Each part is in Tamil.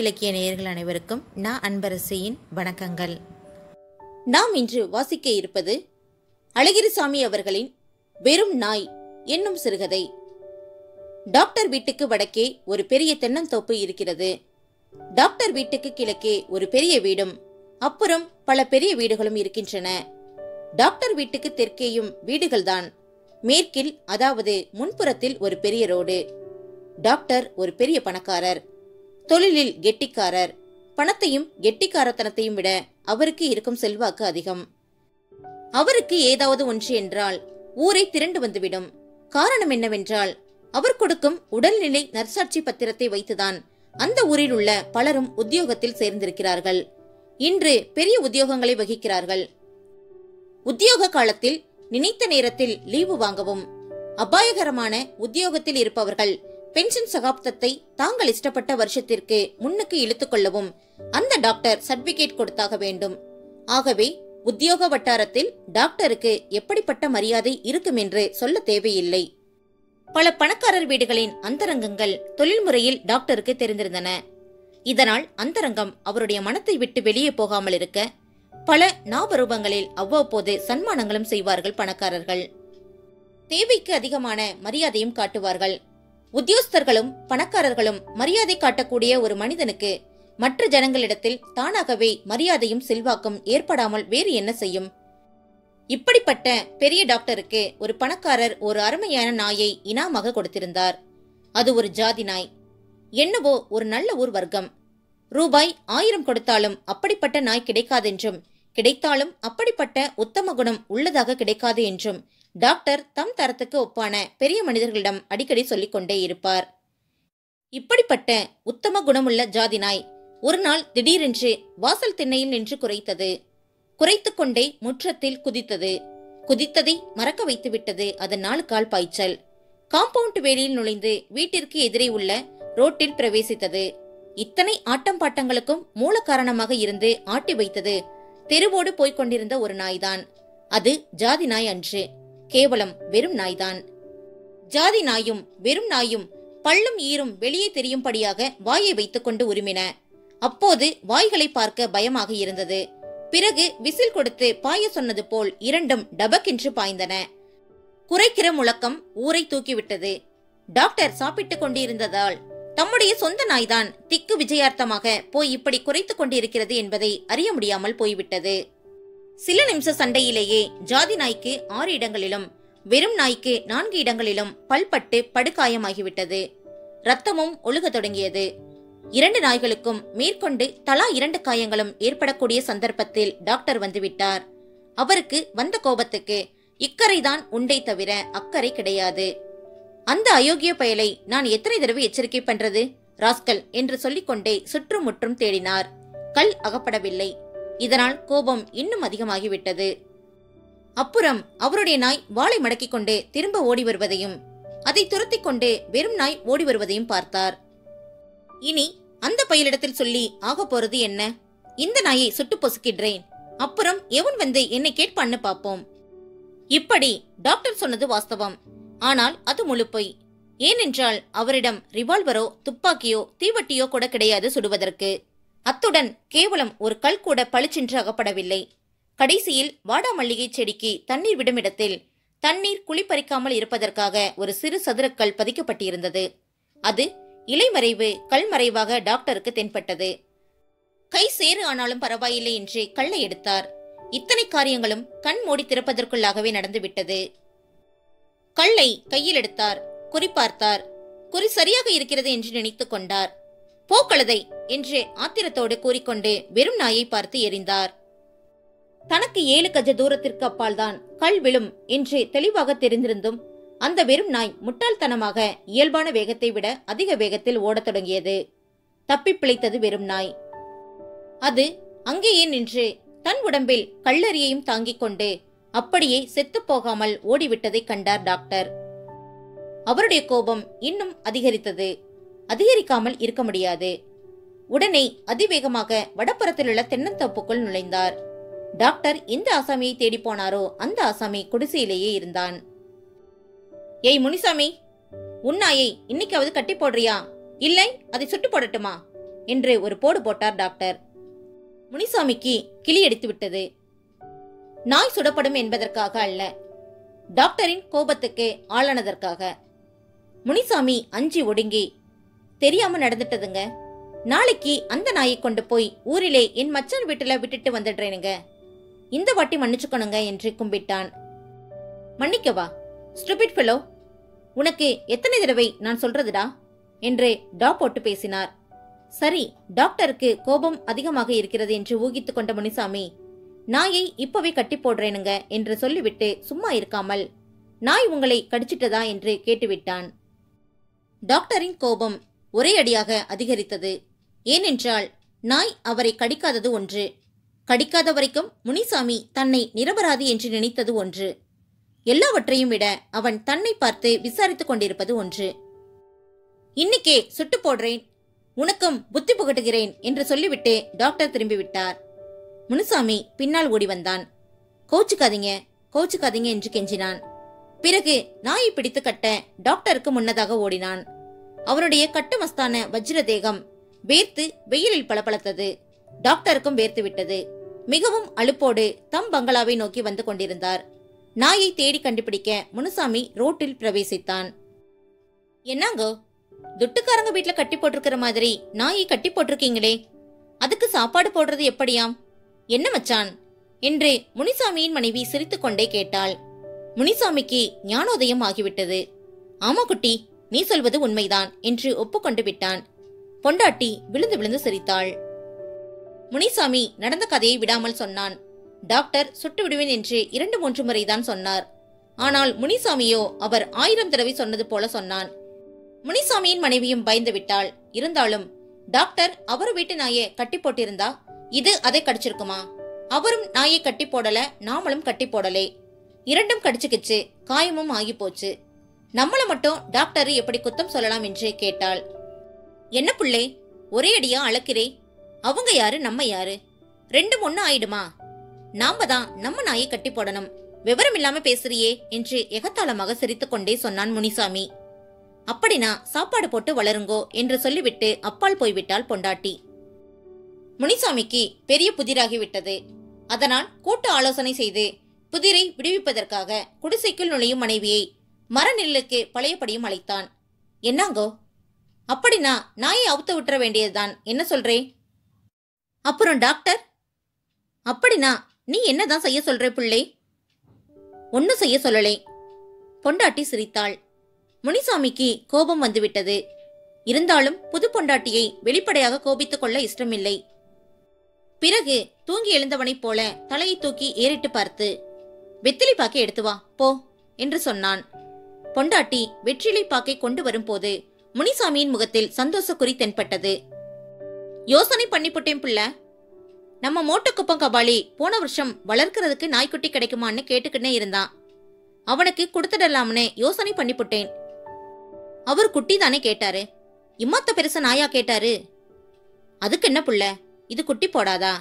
இலக்கிய நேயர்கள் அனைவருக்கும் நான் அன்பரசியின் வணக்கங்கள். நாம் இன்று வாசிக்க இருப்பது அழகிரிசாமி அவர்களின் வெறும் நாய் என்னும் சிறுகதை. டாக்டர் வீட்டுக்கு வடக்கே ஒரு பெரிய தென்னந்தோப்பு இருக்கிறது. டாக்டர் வீட்டுக்கு கிழக்கே ஒரு பெரிய வீடும் அப்புறம் பல பெரிய வீடுகளும் இருக்கின்றன. டாக்டர் வீட்டுக்கு தெற்கேயும் வீடுகள்தான். மேற்கில் அதாவது முன்புறத்தில் ஒரு பெரிய ரோடு. டாக்டர் ஒரு பெரிய பணக்காரர். தொழிலில் கெட்டிக்காரர். பணத்தையும் கெட்டிக்காரத்தனத்தையும் விட அவருக்கு இருக்கும் செல்வாக்கு அதிகம். அவருக்கு ஏதாவது ஒன்று என்றால் ஊரை திரண்டு வந்துவிடும். காரணம் என்னவென்றால் அவர் கொடுக்கும் உடல்நிலை நற்சாட்சி பத்திரத்தை வைத்துதான் அந்த ஊரில் உள்ள பலரும் உத்தியோகத்தில் சேர்ந்திருக்கிறார்கள். இன்று பெரிய உத்தியோகங்களை வகிக்கிறார்கள். உத்தியோக காலத்தில் நினைத்த நேரத்தில் லீவு வாங்கவும். அபாயகரமான உத்தியோகத்தில் இருப்பவர்கள் பென்ஷன் சகாப்தத்தை தாங்கள் இஷ்டப்பட்ட வருஷத்திற்கு முன்னுக்கு இழுத்துக் கொள்ளவும் அந்த டாக்டர் சர்டிபிகேட் கொடுத்தாக வேண்டும். ஆகவே உத்தியோக வட்டாரத்தில் டாக்டருக்கு எப்படிப்பட்ட மரியாதை இருக்கும் என்று சொல்ல தேவையில்லை. பல பணக்காரர் வீடுகளின் அந்தரங்கங்கள் தொழில்முறையில் டாக்டருக்கு தெரிந்திருந்தன. இதனால் அந்தரங்கம் அவருடைய மனத்தை விட்டு வெளியே போகாமல் இருக்க பல நாபரூபங்களில் அவ்வப்போது சன்மானங்களும் செய்வார்கள் பணக்காரர்கள். தேவைக்கு அதிகமான மரியாதையும் காட்டுவார்கள். உத்தியோகஸ்தர்களும் பணக்காரர்களும் மரியாதை காட்டக்கூடிய ஒரு மனிதனுக்கு மற்ற ஜனங்களிடத்தில் தானாகவே மரியாதையும் செல்வாக்கும் ஏற்படாமல் வேறு என்ன செய்யும்? இப்படிப்பட்ட பெரிய டாக்டருக்கு ஒரு பணக்காரர் ஒரு அருமையான நாயை இனாமாக கொடுத்திருந்தார். அது ஒரு ஜாதி நாய். என்னவோ ஒரு நல்ல ஊர் வர்க்கம். ரூபாய் ஆயிரம் கொடுத்தாலும் அப்படிப்பட்ட நாய் கிடைக்காதென்றும் கிடைத்தாலும் அப்படிப்பட்ட உத்தம குணம் உள்ளதாக கிடைக்காது என்றும் டாக்டர் தம் தரத்துக்கு ஒப்பான பெரிய மனிதர்களிடம் அடிக்கடி சொல்லிக் கொண்டே இருப்பார். இப்படிப்பட்ட உத்தம குணமுள்ள ஜாதி நாய் ஒரு நாள் திடீரென்று வாசல் திண்ணையில் நின்று குறைத்தது குறைத்து கொண்டே முற்றத்தில் குதித்தது. குதித்ததை மறக்க வைத்துவிட்டது அதன் நாலு கால் பாய்ச்சல். காம்பவுண்ட் வேலியில் நுழைந்து வீட்டிற்கு எதிரே உள்ள ரோட்டில் பிரவேசித்தது. இத்தனை ஆட்டம் பாட்டங்களுக்கும் மூல காரணமாக இருந்து ஆட்டி வைத்தது தெருவோடு போய்க் கொண்டிருந்த ஒரு நாய்தான். அது ஜாதி நாய் அன்று. கேவலம் வெறும் நாய்தான். ஜாதி நாயும் வெறும் நாயும் பள்ளும் ஈரும் வெளியே தெரியும்படியாக வாயை வைத்துக்கொண்டு உருமின. அப்போது வாய்களை பார்க்க பயமாக இருந்தது. பிறகு விசில் கொடுத்து பாய சொன்னது போல் இரண்டும் டபக்கென்று பாய்ந்தன. குறைக்கிற முழக்கம் ஊரை தூக்கிவிட்டது. டாக்டர் சாப்பிட்டுக் கொண்டிருந்ததால் தம்முடைய சொந்த நாய்தான் திக்கு விஜயார்த்தமாக போய் இப்படி குறைத்துக் கொண்டிருக்கிறது என்பதை அறிய முடியாமல் போய்விட்டது. சில நிமிஷ சண்டையிலேயே ஜாதி நாய்க்கு ஆறு இடங்களிலும் வெறும் நாய்க்கு நான்கு இடங்களிலும் பல்பட்டு படுகாயமாகிவிட்டது. ரத்தமும் ஒழுக தொடங்கியது. இரண்டு நாய்களுக்கும் மேற்கொண்டு தலா இரண்டு காயங்களும் ஏற்படக்கூடிய சந்தர்ப்பத்தில் டாக்டர் வந்துவிட்டார். அவருக்கு வந்த கோபத்துக்கு இக்கரைதான் உண்டை தவிர அக்கறை கிடையாது. அந்த அயோக்கிய பயலை நான் எத்தனை தடவை எச்சரிக்கை பண்றது? ராஸ்கல் என்று சொல்லிக்கொண்டே சுற்றும் முற்றும் தேடினார். கல் அகப்படவில்லை. இதனால் கோபம் இன்னும் அதிகமாகிவிட்டது. அப்புறம் அவருடைய நாய் வாளை மடக்கிக் கொண்டு திரும்ப ஓடி வருவதையும் அதை துரத்திக் கொண்டு வெறும் நாய் ஓடி வருவதையும் பார்த்தார். இனி அந்த பயலிடத்தில் சொல்லி ஆக போறது என்ன? இந்த நாயை சுட்டு பொசுக்கின்றேன். அப்புறம் எவன் வந்து என்னை கேட்பான்னு பார்ப்போம். இப்படி டாக்டர் சொன்னது வாஸ்தவம். ஆனால் அது முழு பொய் ஏனென்றால் அவரிடம் ரிவால்வரோ துப்பாக்கியோ தீவட்டியோ கூட கிடையாது சுடுவதற்கு. அத்துடன் கேவலம் ஒரு கல் கூட பளிச்சென்று அகப்படவில்லை. கடைசியில் வாடாமல்லிகை செடிக்கு தண்ணீர் விடுமிடத்தில் தண்ணீர் குளிப்பறிக்காமல் இருப்பதற்காக ஒரு சிறு சதுரக்கல் பதிக்கப்பட்டிருந்தது. அது இலைமறைவு கல்மறைவாக டாக்டருக்கு தென்பட்டது. கை சேறு ஆனாலும் பரவாயில்லை என்று கல்லை எடுத்தார். இத்தனை காரியங்களும் கண் மூடி திறப்பதற்குள்ளாகவே நடந்துவிட்டது. கல்லை கையில் எடுத்தார் குறிப்பார்த்தார் குறி சரியாக இருக்கிறது என்று நினைத்துக் கொண்டார். போக்கழுதை என்று ஆத்திரத்தோடு கூறிக்கொண்டு வெறும் நாயை பார்த்து எறிந்தார் தனக்கு ஏழு கஜ தூரத்திற்கு அப்பால்தான் கல் விழும் என்று தெளிவாக தெரிந்திருந்தும் அந்த வெறும் நாய் முட்டாள்தனமாக இயல்பான வேகத்தை விட அதிக வேகத்தில் ஓடத் தொடங்கியது. தப்பி பிழைத்தது வெறும் நாய். அது அங்கேயே நின்று தன் உடம்பில் கல்லறியையும் தாங்கிக் கொண்டு அப்படியே செத்துப்போகாமல் ஓடிவிட்டதை கண்டார் டாக்டர். அவருடைய கோபம் இன்னும் அதிகரித்தது. அதிகரிக்காமல் இருக்க முடியாது. உடனே அதிவேகமாக வடப்புறத்திலுள்ள தென்னந்தோப்புக்குள் நுழைந்தார். டாக்டர் எந்த ஆசாமியை தேடி போனாரோ அந்த ஆசாமி குடிசையிலேயே இருந்தான். ஏய் முனிசாமி உன்னாயை இன்னைக்காவது கட்டி போடுறியா? இல்லை அதை சுட்டு போடட்டுமா? என்று ஒரு போடு போட்டார் டாக்டர். முனிசாமிக்கு கிளி அடித்து விட்டது. நாய் சுடப்படும் என்பதற்காக அல்ல டாக்டரின் கோபத்துக்கு ஆளானதற்காக. முனிசாமி அஞ்சி ஒடுங்கி தெரியாம நடந்துட்டதுங்க. நாளைக்கு அந்த நாயை கொண்டு போய் ஊரிலே என் மச்சான் வீட்டுல விட்டுட்டு வந்துடுறேனுங்க. இந்த வாட்டி மன்னிச்சுக்கணுங்க என்று கும்பிட்டான். மன்னிக்கவா ஸ்டூபிட் ஃபெலோ உனக்கு எத்தனை தடவை நான் சொல்றதுடா? என்று டா போட்டு பேசினார். சரி டாக்டருக்கு கோபம் அதிகமாக இருக்கிறது என்று ஊகித்துக் கொண்ட முனிசாமி நாயை இப்பவே கட்டி போடுறேனுங்க என்று சொல்லிவிட்டு சும்மா இருக்காமல் நாய் உங்களை கடிச்சிட்டதா என்று கேட்டுவிட்டான். டாக்டரின் கோபம் ஒரே அடியாக அதிகரித்தது. ஏனென்றால் நாய் அவரை கடிக்காதது ஒன்று. கடிக்காத வரைக்கும் முனிசாமி தன்னை நிரபராதி என்று நினைத்தது ஒன்று. எல்லாவற்றையும் விட அவன் தன்னை பார்த்து விசாரித்துக் கொண்டிருப்பது ஒன்று. இன்னைக்கே சுட்டு போடுறேன். உனக்கும் புத்தி புகட்டுகிறேன் என்று சொல்லிவிட்டு டாக்டர் திரும்பிவிட்டார். முனுசாமி பின்னால் ஓடி வந்தான். கோச்சுக்காதீங்க கோச்சுக்காதீங்க என்று கெஞ்சினான். பிறகு நாயை பிடித்து கட்ட டாக்டருக்கு முன்னதாக ஓடினான். அவனுடைய கட்டுமஸ்தான வஜ்ர தேகம் வேர்த்து வெயிலில் பளபளத்தது. டாக்டருக்கும் வேர்த்து விட்டது. மிகவும் அலுப்போடு தம் பங்களாவை நோக்கி வந்து கொண்டிருந்தார். நாயை தேடி கண்டுபிடிக்க முனுசாமி ரோட்டில் பிரவேசித்தான். என்னங்கோ? துட்டுக்காரங்க வீட்டுல கட்டி போட்டிருக்கிற மாதிரி நாயை கட்டி போட்டிருக்கீங்களே? அதுக்கு சாப்பாடு போடுறது எப்படியாம்? என்ன மச்சான்? என்று முனிசாமியின் மனைவி சிரித்துக்கொண்டே கேட்டாள். முனிசாமிக்கு ஞானோதயம் ஆகிவிட்டது. ஆமா குட்டி நீ சொல்வது உண்மைதான் என்று ஒப்புக்கொண்டு விட்டான். பொண்டாட்டி விழுந்து விழுந்து சிரித்தாள். முனிசாமி நடந்த கதையை விடாமல் சொன்னான். டாக்டர் சுட்டு விடுவேன் என்று இரண்டு மூன்று முறைதான் சொன்னார். ஆனால் முனிசாமியோ அவர் ஆயிரம் தடவை சொன்னது போல சொன்னான். முனிசாமியின் மனைவியும் பயந்து விட்டாள். இருந்தாலும் டாக்டர் அவர் வீட்டு நாயை கட்டி போட்டிருந்தா இது அதை கடிச்சிருக்குமா? அவரும் நாயை கட்டி போடல நாமளும் கட்டி போடலே. இரண்டும் கடிச்சுக்கிச்சு காயமும் ஆகி போச்சு நம்மள மட்டும் டாக்டர் எப்படி குத்தம் சொல்லலாம் என்று கேட்டாள். என்ன புள்ளே ஒரே அடியா அளக்கிறே? அவங்க யாரு நம்ம யாரு? ரெண்டும் ஒண்ணு ஆயிடுமா? நாம தான் நம்ம நாயை கட்டி போடணும். விவரம் இல்லாம பேசுறியே என்று எகத்தாளமாக சிரித்துக் கொண்டே சொன்னான் முனிசாமி. அப்படினா சாப்பாடு போட்டு வளருங்கோ என்று சொல்லிவிட்டு அப்பால் போய்விட்டாள் பொண்டாட்டி. முனிசாமிக்கு பெரிய புதிராகிவிட்டது அதனால் கூட்டு ஆலோசனை செய்து புதிரை விடுவிப்பதற்காக குடிசைக்குள் நுழையும் மனைவியை மரநிழலுக்கு பழையபடியும் அழைத்தான். என்னங்கோ? அப்படினா நாயை அவுத்து விட்டுற வேண்டியதுதான். என்ன சொல்றே? அப்புறம் டாக்டர்? அப்படினா நீ என்னதான் செய்ய சொல்ற பிள்ளை? ஒன்னும் செய்ய சொல்லலே. பொண்டாட்டி சிரித்தாள். முனிசாமிக்கு கோபம் வந்துவிட்டது. இருந்தாலும் புது பொண்டாட்டியை வெளிப்படையாக கோபித்துக் கொள்ள இஷ்டமில்லை. பிறகு தூங்கி எழுந்தவனைப் போல தலையை தூக்கி ஏறிட்டு பார்த்து வெத்திலி பாக்கை எடுத்து வா போ என்று சொன்னான். பொண்டாட்டி வெற்றிலை பாக்கை கொண்டு வரும்போது முனிசாமியின் முகத்தில் சந்தோஷ குறி தென்பட்டது. யோசனை பண்ணிப்புட்டேன் பிள்ள. நம்ம மோட்டுக்குப்பம் கபாலி போன வருஷம் வளர்க்கறதுக்கு நாய்க்குட்டி கிடைக்குமான்னு கேட்டுக்கிட்டே இருந்தான். அவனுக்கு கொடுத்துடலாம்னு யோசனை பண்ணிப்புட்டேன். அவர் குட்டி தானே கேட்டாரு. இம்மாத்த பெருச நாயா கேட்டாரு. அதுக்கு என்ன புள்ள? இது குட்டி போடாதா?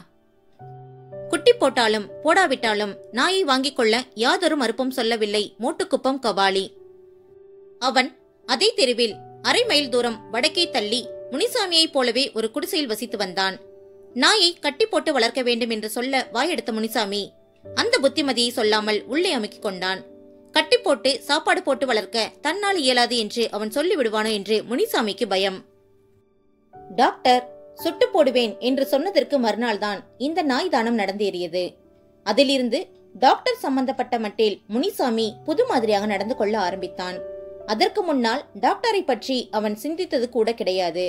குட்டி போட்டாலும் போடாவிட்டாலும் நாயை வாங்கிக் கொள்ள யாதொரு மறுப்பும் சொல்லவில்லை மோட்டுக்குப்பம் கபாலி. அவன் அதே தெருவில் அரை மைல் தூரம் வடக்கே தள்ளி முனிசாமியைப் போலவே ஒரு குடிசையில் வசித்து வந்தான். நாயை கட்டி போட்டு வளர்க்க வேண்டும் என்று சொல்ல வாயெடுத்த முனிசாமி அந்த புத்திமதியை சொல்லாமல் உள்ளே அமுக்கிக் கொண்டான். கட்டி போட்டு சாப்பாடு போட்டு வளர்க்க தன்னால் இயலாது என்று அவன் சொல்லிவிடுவானோ என்று முனிசாமிக்கு பயம். டாக்டர் சுட்டு போடுவேன் என்று சொன்னதற்கு மறுநாள் தான் இந்த நாய் தானம் நடந்தேறியது. அதிலிருந்து டாக்டர் சம்பந்தப்பட்ட மட்டில் முனிசாமி புது மாதிரியாக நடந்து கொள்ள ஆரம்பித்தான். அதற்கு முன்னால் டாக்டரை பற்றி அவன் சிந்தித்தது கூட கிடையாது.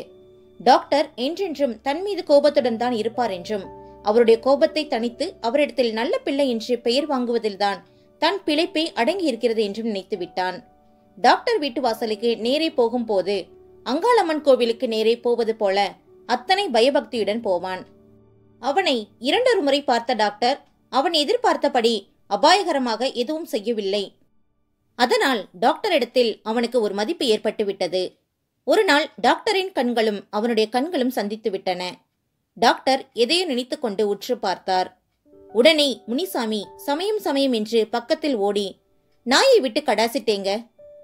டாக்டர் என்றென்றும் தன் மீது கோபத்துடன் தான் இருப்பார் என்றும் அவருடைய கோபத்தை தனித்து அவரிடத்தில் நல்ல பிள்ளை என்று பெயர் வாங்குவதில்தான் தன் பிழைப்பே அடங்கி இருக்கிறது என்றும் நினைத்து விட்டான். டாக்டர் வீட்டு வாசலுக்கு நேரே போகும்போது அங்காளம்மன் கோவிலுக்கு நேரே போவது போல அத்தனை பயபக்தியுடன் போவான். அவனை இரண்டொரு முறை பார்த்த டாக்டர் அவன் எதிர்பார்த்தபடி அபாயகரமாக எதுவும் செய்யவில்லை. அதனால் டாக்டரிடத்தில் அவனுக்கு ஒரு மதிப்பு ஏற்பட்டுவிட்டது. ஒரு நாள் டாக்டரின் கண்களும் அவனுடைய கண்களும் சந்தித்து விட்டன டாக்டர் எதையோ நினைத்துக்கொண்டு உற்று பார்த்தார். உடனே முனிசாமி சமயம் சமயம் என்று பக்கத்தில் ஓடி நாயை விட்டு கடாசிட்டேங்க.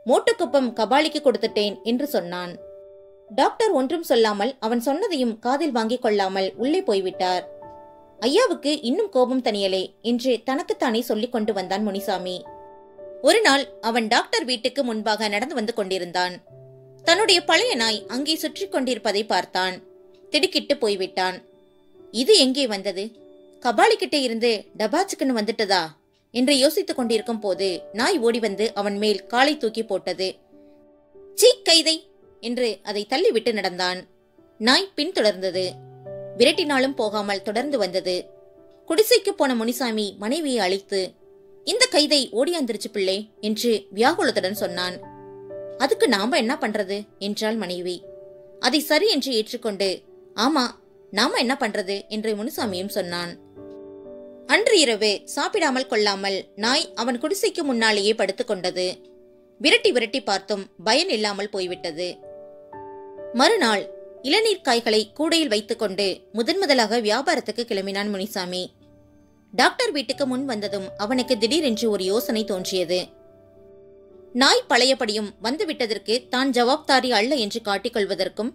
மோட்டுக்குப்பம் கபாலிக்கு கொடுத்துட்டேன் என்று சொன்னான். டாக்டர் ஒன்றும் சொல்லாமல் அவன் சொன்னதையும் காதில் வாங்கிக் கொள்ளாமல் உள்ளே போய்விட்டார். ஐயாவுக்கு இன்னும் கோபம் தனியலே என்று தனக்குத்தானே சொல்லிக் கொண்டு வந்தான் முனிசாமி. ஒரு நாள் அவன் டாக்டர் வீட்டுக்கு முன்பாக நடந்து வந்து கொண்டிருந்தான். தன்னுடைய பழைய நாய் அங்கே சுற்றி கொண்டிருப்பதை பார்த்தான். திடுக்கிட்டு போய்விட்டான். இது எங்கே வந்தது? கபாலிக்கிட்டே இருந்து டபாச்சுக்குன்னு வந்துட்டதா? என்று யோசித்துக் கொண்டிருக்கும் போது நாய் ஓடி வந்து அவன் மேல் காலை தூக்கி போட்டது. சீ கைதை! என்று அதை தள்ளிவிட்டு நடந்தான். நாய் பின்தொடர்ந்தது. விரட்டினாலும் போகாமல் தொடர்ந்து வந்தது. குடிசைக்கு போன முனிசாமி மனைவியை அழைத்து இந்த கைதை ஓடியாந்திருச்சு பிள்ளை என்று வியாகுலத்துடன் சொன்னான். அதுக்கு நாம என்ன பண்றது? என்றாள் மனைவி. அதை சரி என்று ஏற்றுக்கொண்டு ஆமா நாம என்ன பண்றது? என்று முனுசாமியும் சொன்னான். அன்று இரவு சாப்பிடாமல் கொள்ளாமல் நாய் அவன் குடிசைக்கு முன்னாலேயே படுத்துக்கொண்டது விரட்டி விரட்டி பார்த்தும் பயன் இல்லாமல் போய்விட்டது. மறுநாள் இளநீர் காய்களை கூடையில் வைத்துக்கொண்டு முதன் முதலாக வியாபாரத்துக்கு கிளம்பினான் முனிசாமி. டாக்டர் வீட்டுக்கு முன் வந்ததும் அவனுக்கு திடீரென்று ஒரு யோசனை தோன்றியது. நாய் பழையபடியும் வந்துவிட்டதற்கு தான் ஜவாப்தாரி அல்ல என்று காட்டிக் கொள்வதற்கும்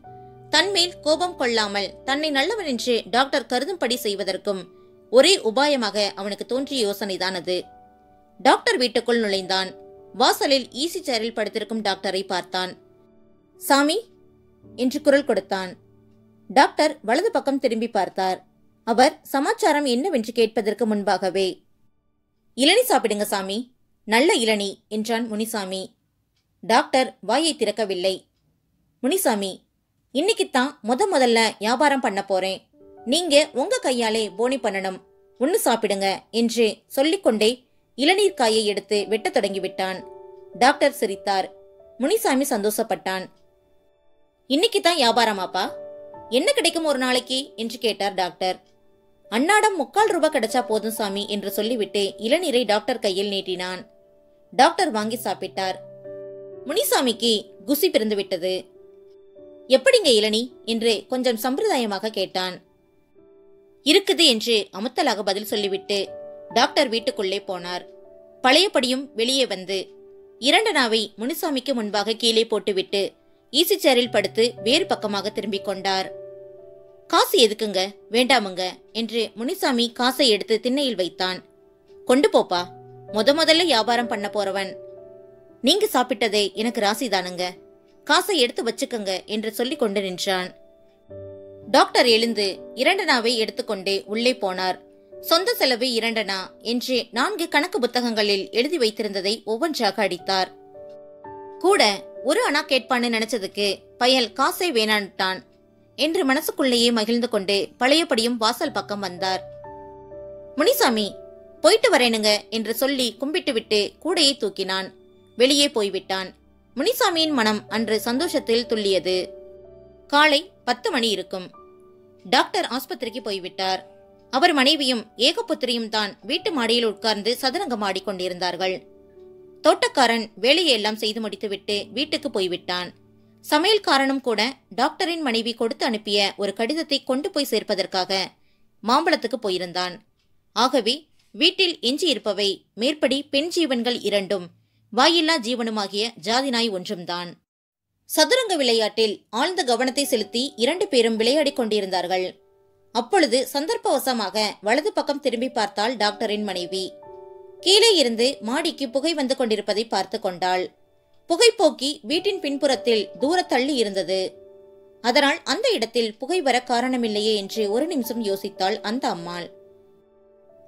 தன்மேல் கோபம் கொள்ளாமல் தன்னை நல்லவன் என்று டாக்டர் கருதும்படி செய்வதற்கும் ஒரே உபாயமாக அவனுக்கு தோன்றிய யோசனைதான் அது டாக்டர் வீட்டுக்குள் நுழைந்தான். வாசலில் ஈசி சேரில் படுத்திருக்கும் டாக்டரை பார்த்தான். சாமி என்று குரல் கொடுத்தான். டாக்டர் வலது பக்கம் திரும்பி பார்த்தார். அவர் சமாச்சாரம் என்னவென்று கேட்பதற்கு முன்பாகவே இளநி சாப்பிடுங்க சாமி நல்ல இளநி என்றான் முனிசாமி. டாக்டர் வாயை திறக்கவில்லை. முனிசாமி இன்னைக்குத்தான் முத முதல்ல வியாபாரம் பண்ண போறேன். நீங்க உங்க கையாலே போனி பண்ணணும். ஒன்னு சாப்பிடுங்க என்று சொல்லிக்கொண்டே இளநீர் காயை எடுத்து வெட்டத் தொடங்கிவிட்டான். டாக்டர் சிரித்தார். முனிசாமி சந்தோஷப்பட்டான். இன்னைக்கு தான் வியாபாரமாப்பா? என்ன கிடைக்கும் ஒரு நாளைக்கு? என்று கேட்டார் டாக்டர். அன்னாடம் முக்கால் ரூபாய் கிடைச்சா போதும் சாமி என்று சொல்லிவிட்டு இளநீரை டாக்டர் கையில் நீட்டினான். டாக்டர் வாங்கி சாப்பிட்டார். முனிசாமிக்கு குசி பிறந்து விட்டது எப்படிங்க இளநி? என்று கொஞ்சம் சம்பிரதாயமாக கேட்டான். இருக்குது என்று அமுத்தலாக பதில் சொல்லிவிட்டு டாக்டர் வீட்டுக்குள்ளே போனார். பழையபடியும் வெளியே வந்து இரண்டு நாவை முனிசாமிக்கு முன்பாக கீழே போட்டுவிட்டு ஈசி சேரில் படுத்து வேறு பக்கமாக திரும்பிக் கொண்டார். காசு எதுக்குங்க? வேண்டாமுங்க என்று முனிசாமி காசை எடுத்து திண்ணையில் வைத்தான். கொண்டு போப்பா முத முதல்ல வியாபாரம் பண்ண போறவன். நீங்க சாப்பிட்டதே எனக்கு ராசிதானுங்க. காசை எடுத்து வச்சுக்கங்க என்று சொல்லிக் கொண்டு நின்றான். டாக்டர் எழுந்து இரண்டனாவை எடுத்துக்கொண்டு உள்ளே போனார். சொந்த செலவு இரண்டனா என்று நான்கு கணக்கு புத்தகங்களில் எழுதி வைத்திருந்ததை ஒவ்வொன்றாக அடித்தார். கூட ஒரு அணா கேட்பான்னு நினைச்சதுக்கு பயல் காசை வேணான்ட்டான். என்று மனசுக்குள்ளேயே மகிழ்ந்து கொண்டு பழையபடியும் வாசல் பக்கம் வந்தார். முனிசாமி போயிட்டு வரேனுங்க என்று சொல்லி கும்பிட்டு விட்டு கூடையை தூக்கினான். வெளியே போய்விட்டான். முனிசாமியின் மனம் அன்று சந்தோஷத்தில் துள்ளியது. காலை பத்து மணி இருக்கும். டாக்டர் ஆஸ்பத்திரிக்கு போய்விட்டார். அவர் மனைவியும் ஏகபுத்திரியும் தான் வீட்டு மாடியில் உட்கார்ந்து சதுரங்கம் ஆடிக்கொண்டிருந்தார்கள் தோட்டக்காரன் வேலையெல்லாம் செய்து முடித்துவிட்டு வீட்டுக்கு போய்விட்டான். சமையல்காரனும் கூட டாக்டரின் மனைவி கொடுத்து அனுப்பிய ஒரு கடிதத்தை கொண்டு போய் சேர்ப்பதற்காக மாம்பழத்துக்கு போயிருந்தான். ஆகவே வீட்டில் எஞ்சி இருப்பவை மேற்படி பெண் ஜீவன்கள் இரண்டும் வாயில்லா ஜீவனுமாகிய ஜாதிநாய் ஒன்றும்தான். சதுரங்க விளையாட்டில் ஆழ்ந்த கவனத்தை செலுத்தி இரண்டு பேரும் விளையாடிக் கொண்டிருந்தார்கள். அப்பொழுது சந்தர்ப்பவசமாக வலது பக்கம் திரும்பி பார்த்தாள் டாக்டரின் மனைவி. கீழே இருந்து மாடிக்கு புகை வந்து கொண்டிருப்பதை பார்த்து கொண்டாள். புகைப்போக்கி வீட்டின் பின்புறத்தில் தூர தள்ளி இருந்தது. அதனால் அந்த இடத்தில் புகை வர காரணமில்லையே என்று ஒரு நிமிஷம் யோசித்தாள் அந்த அம்மாள்.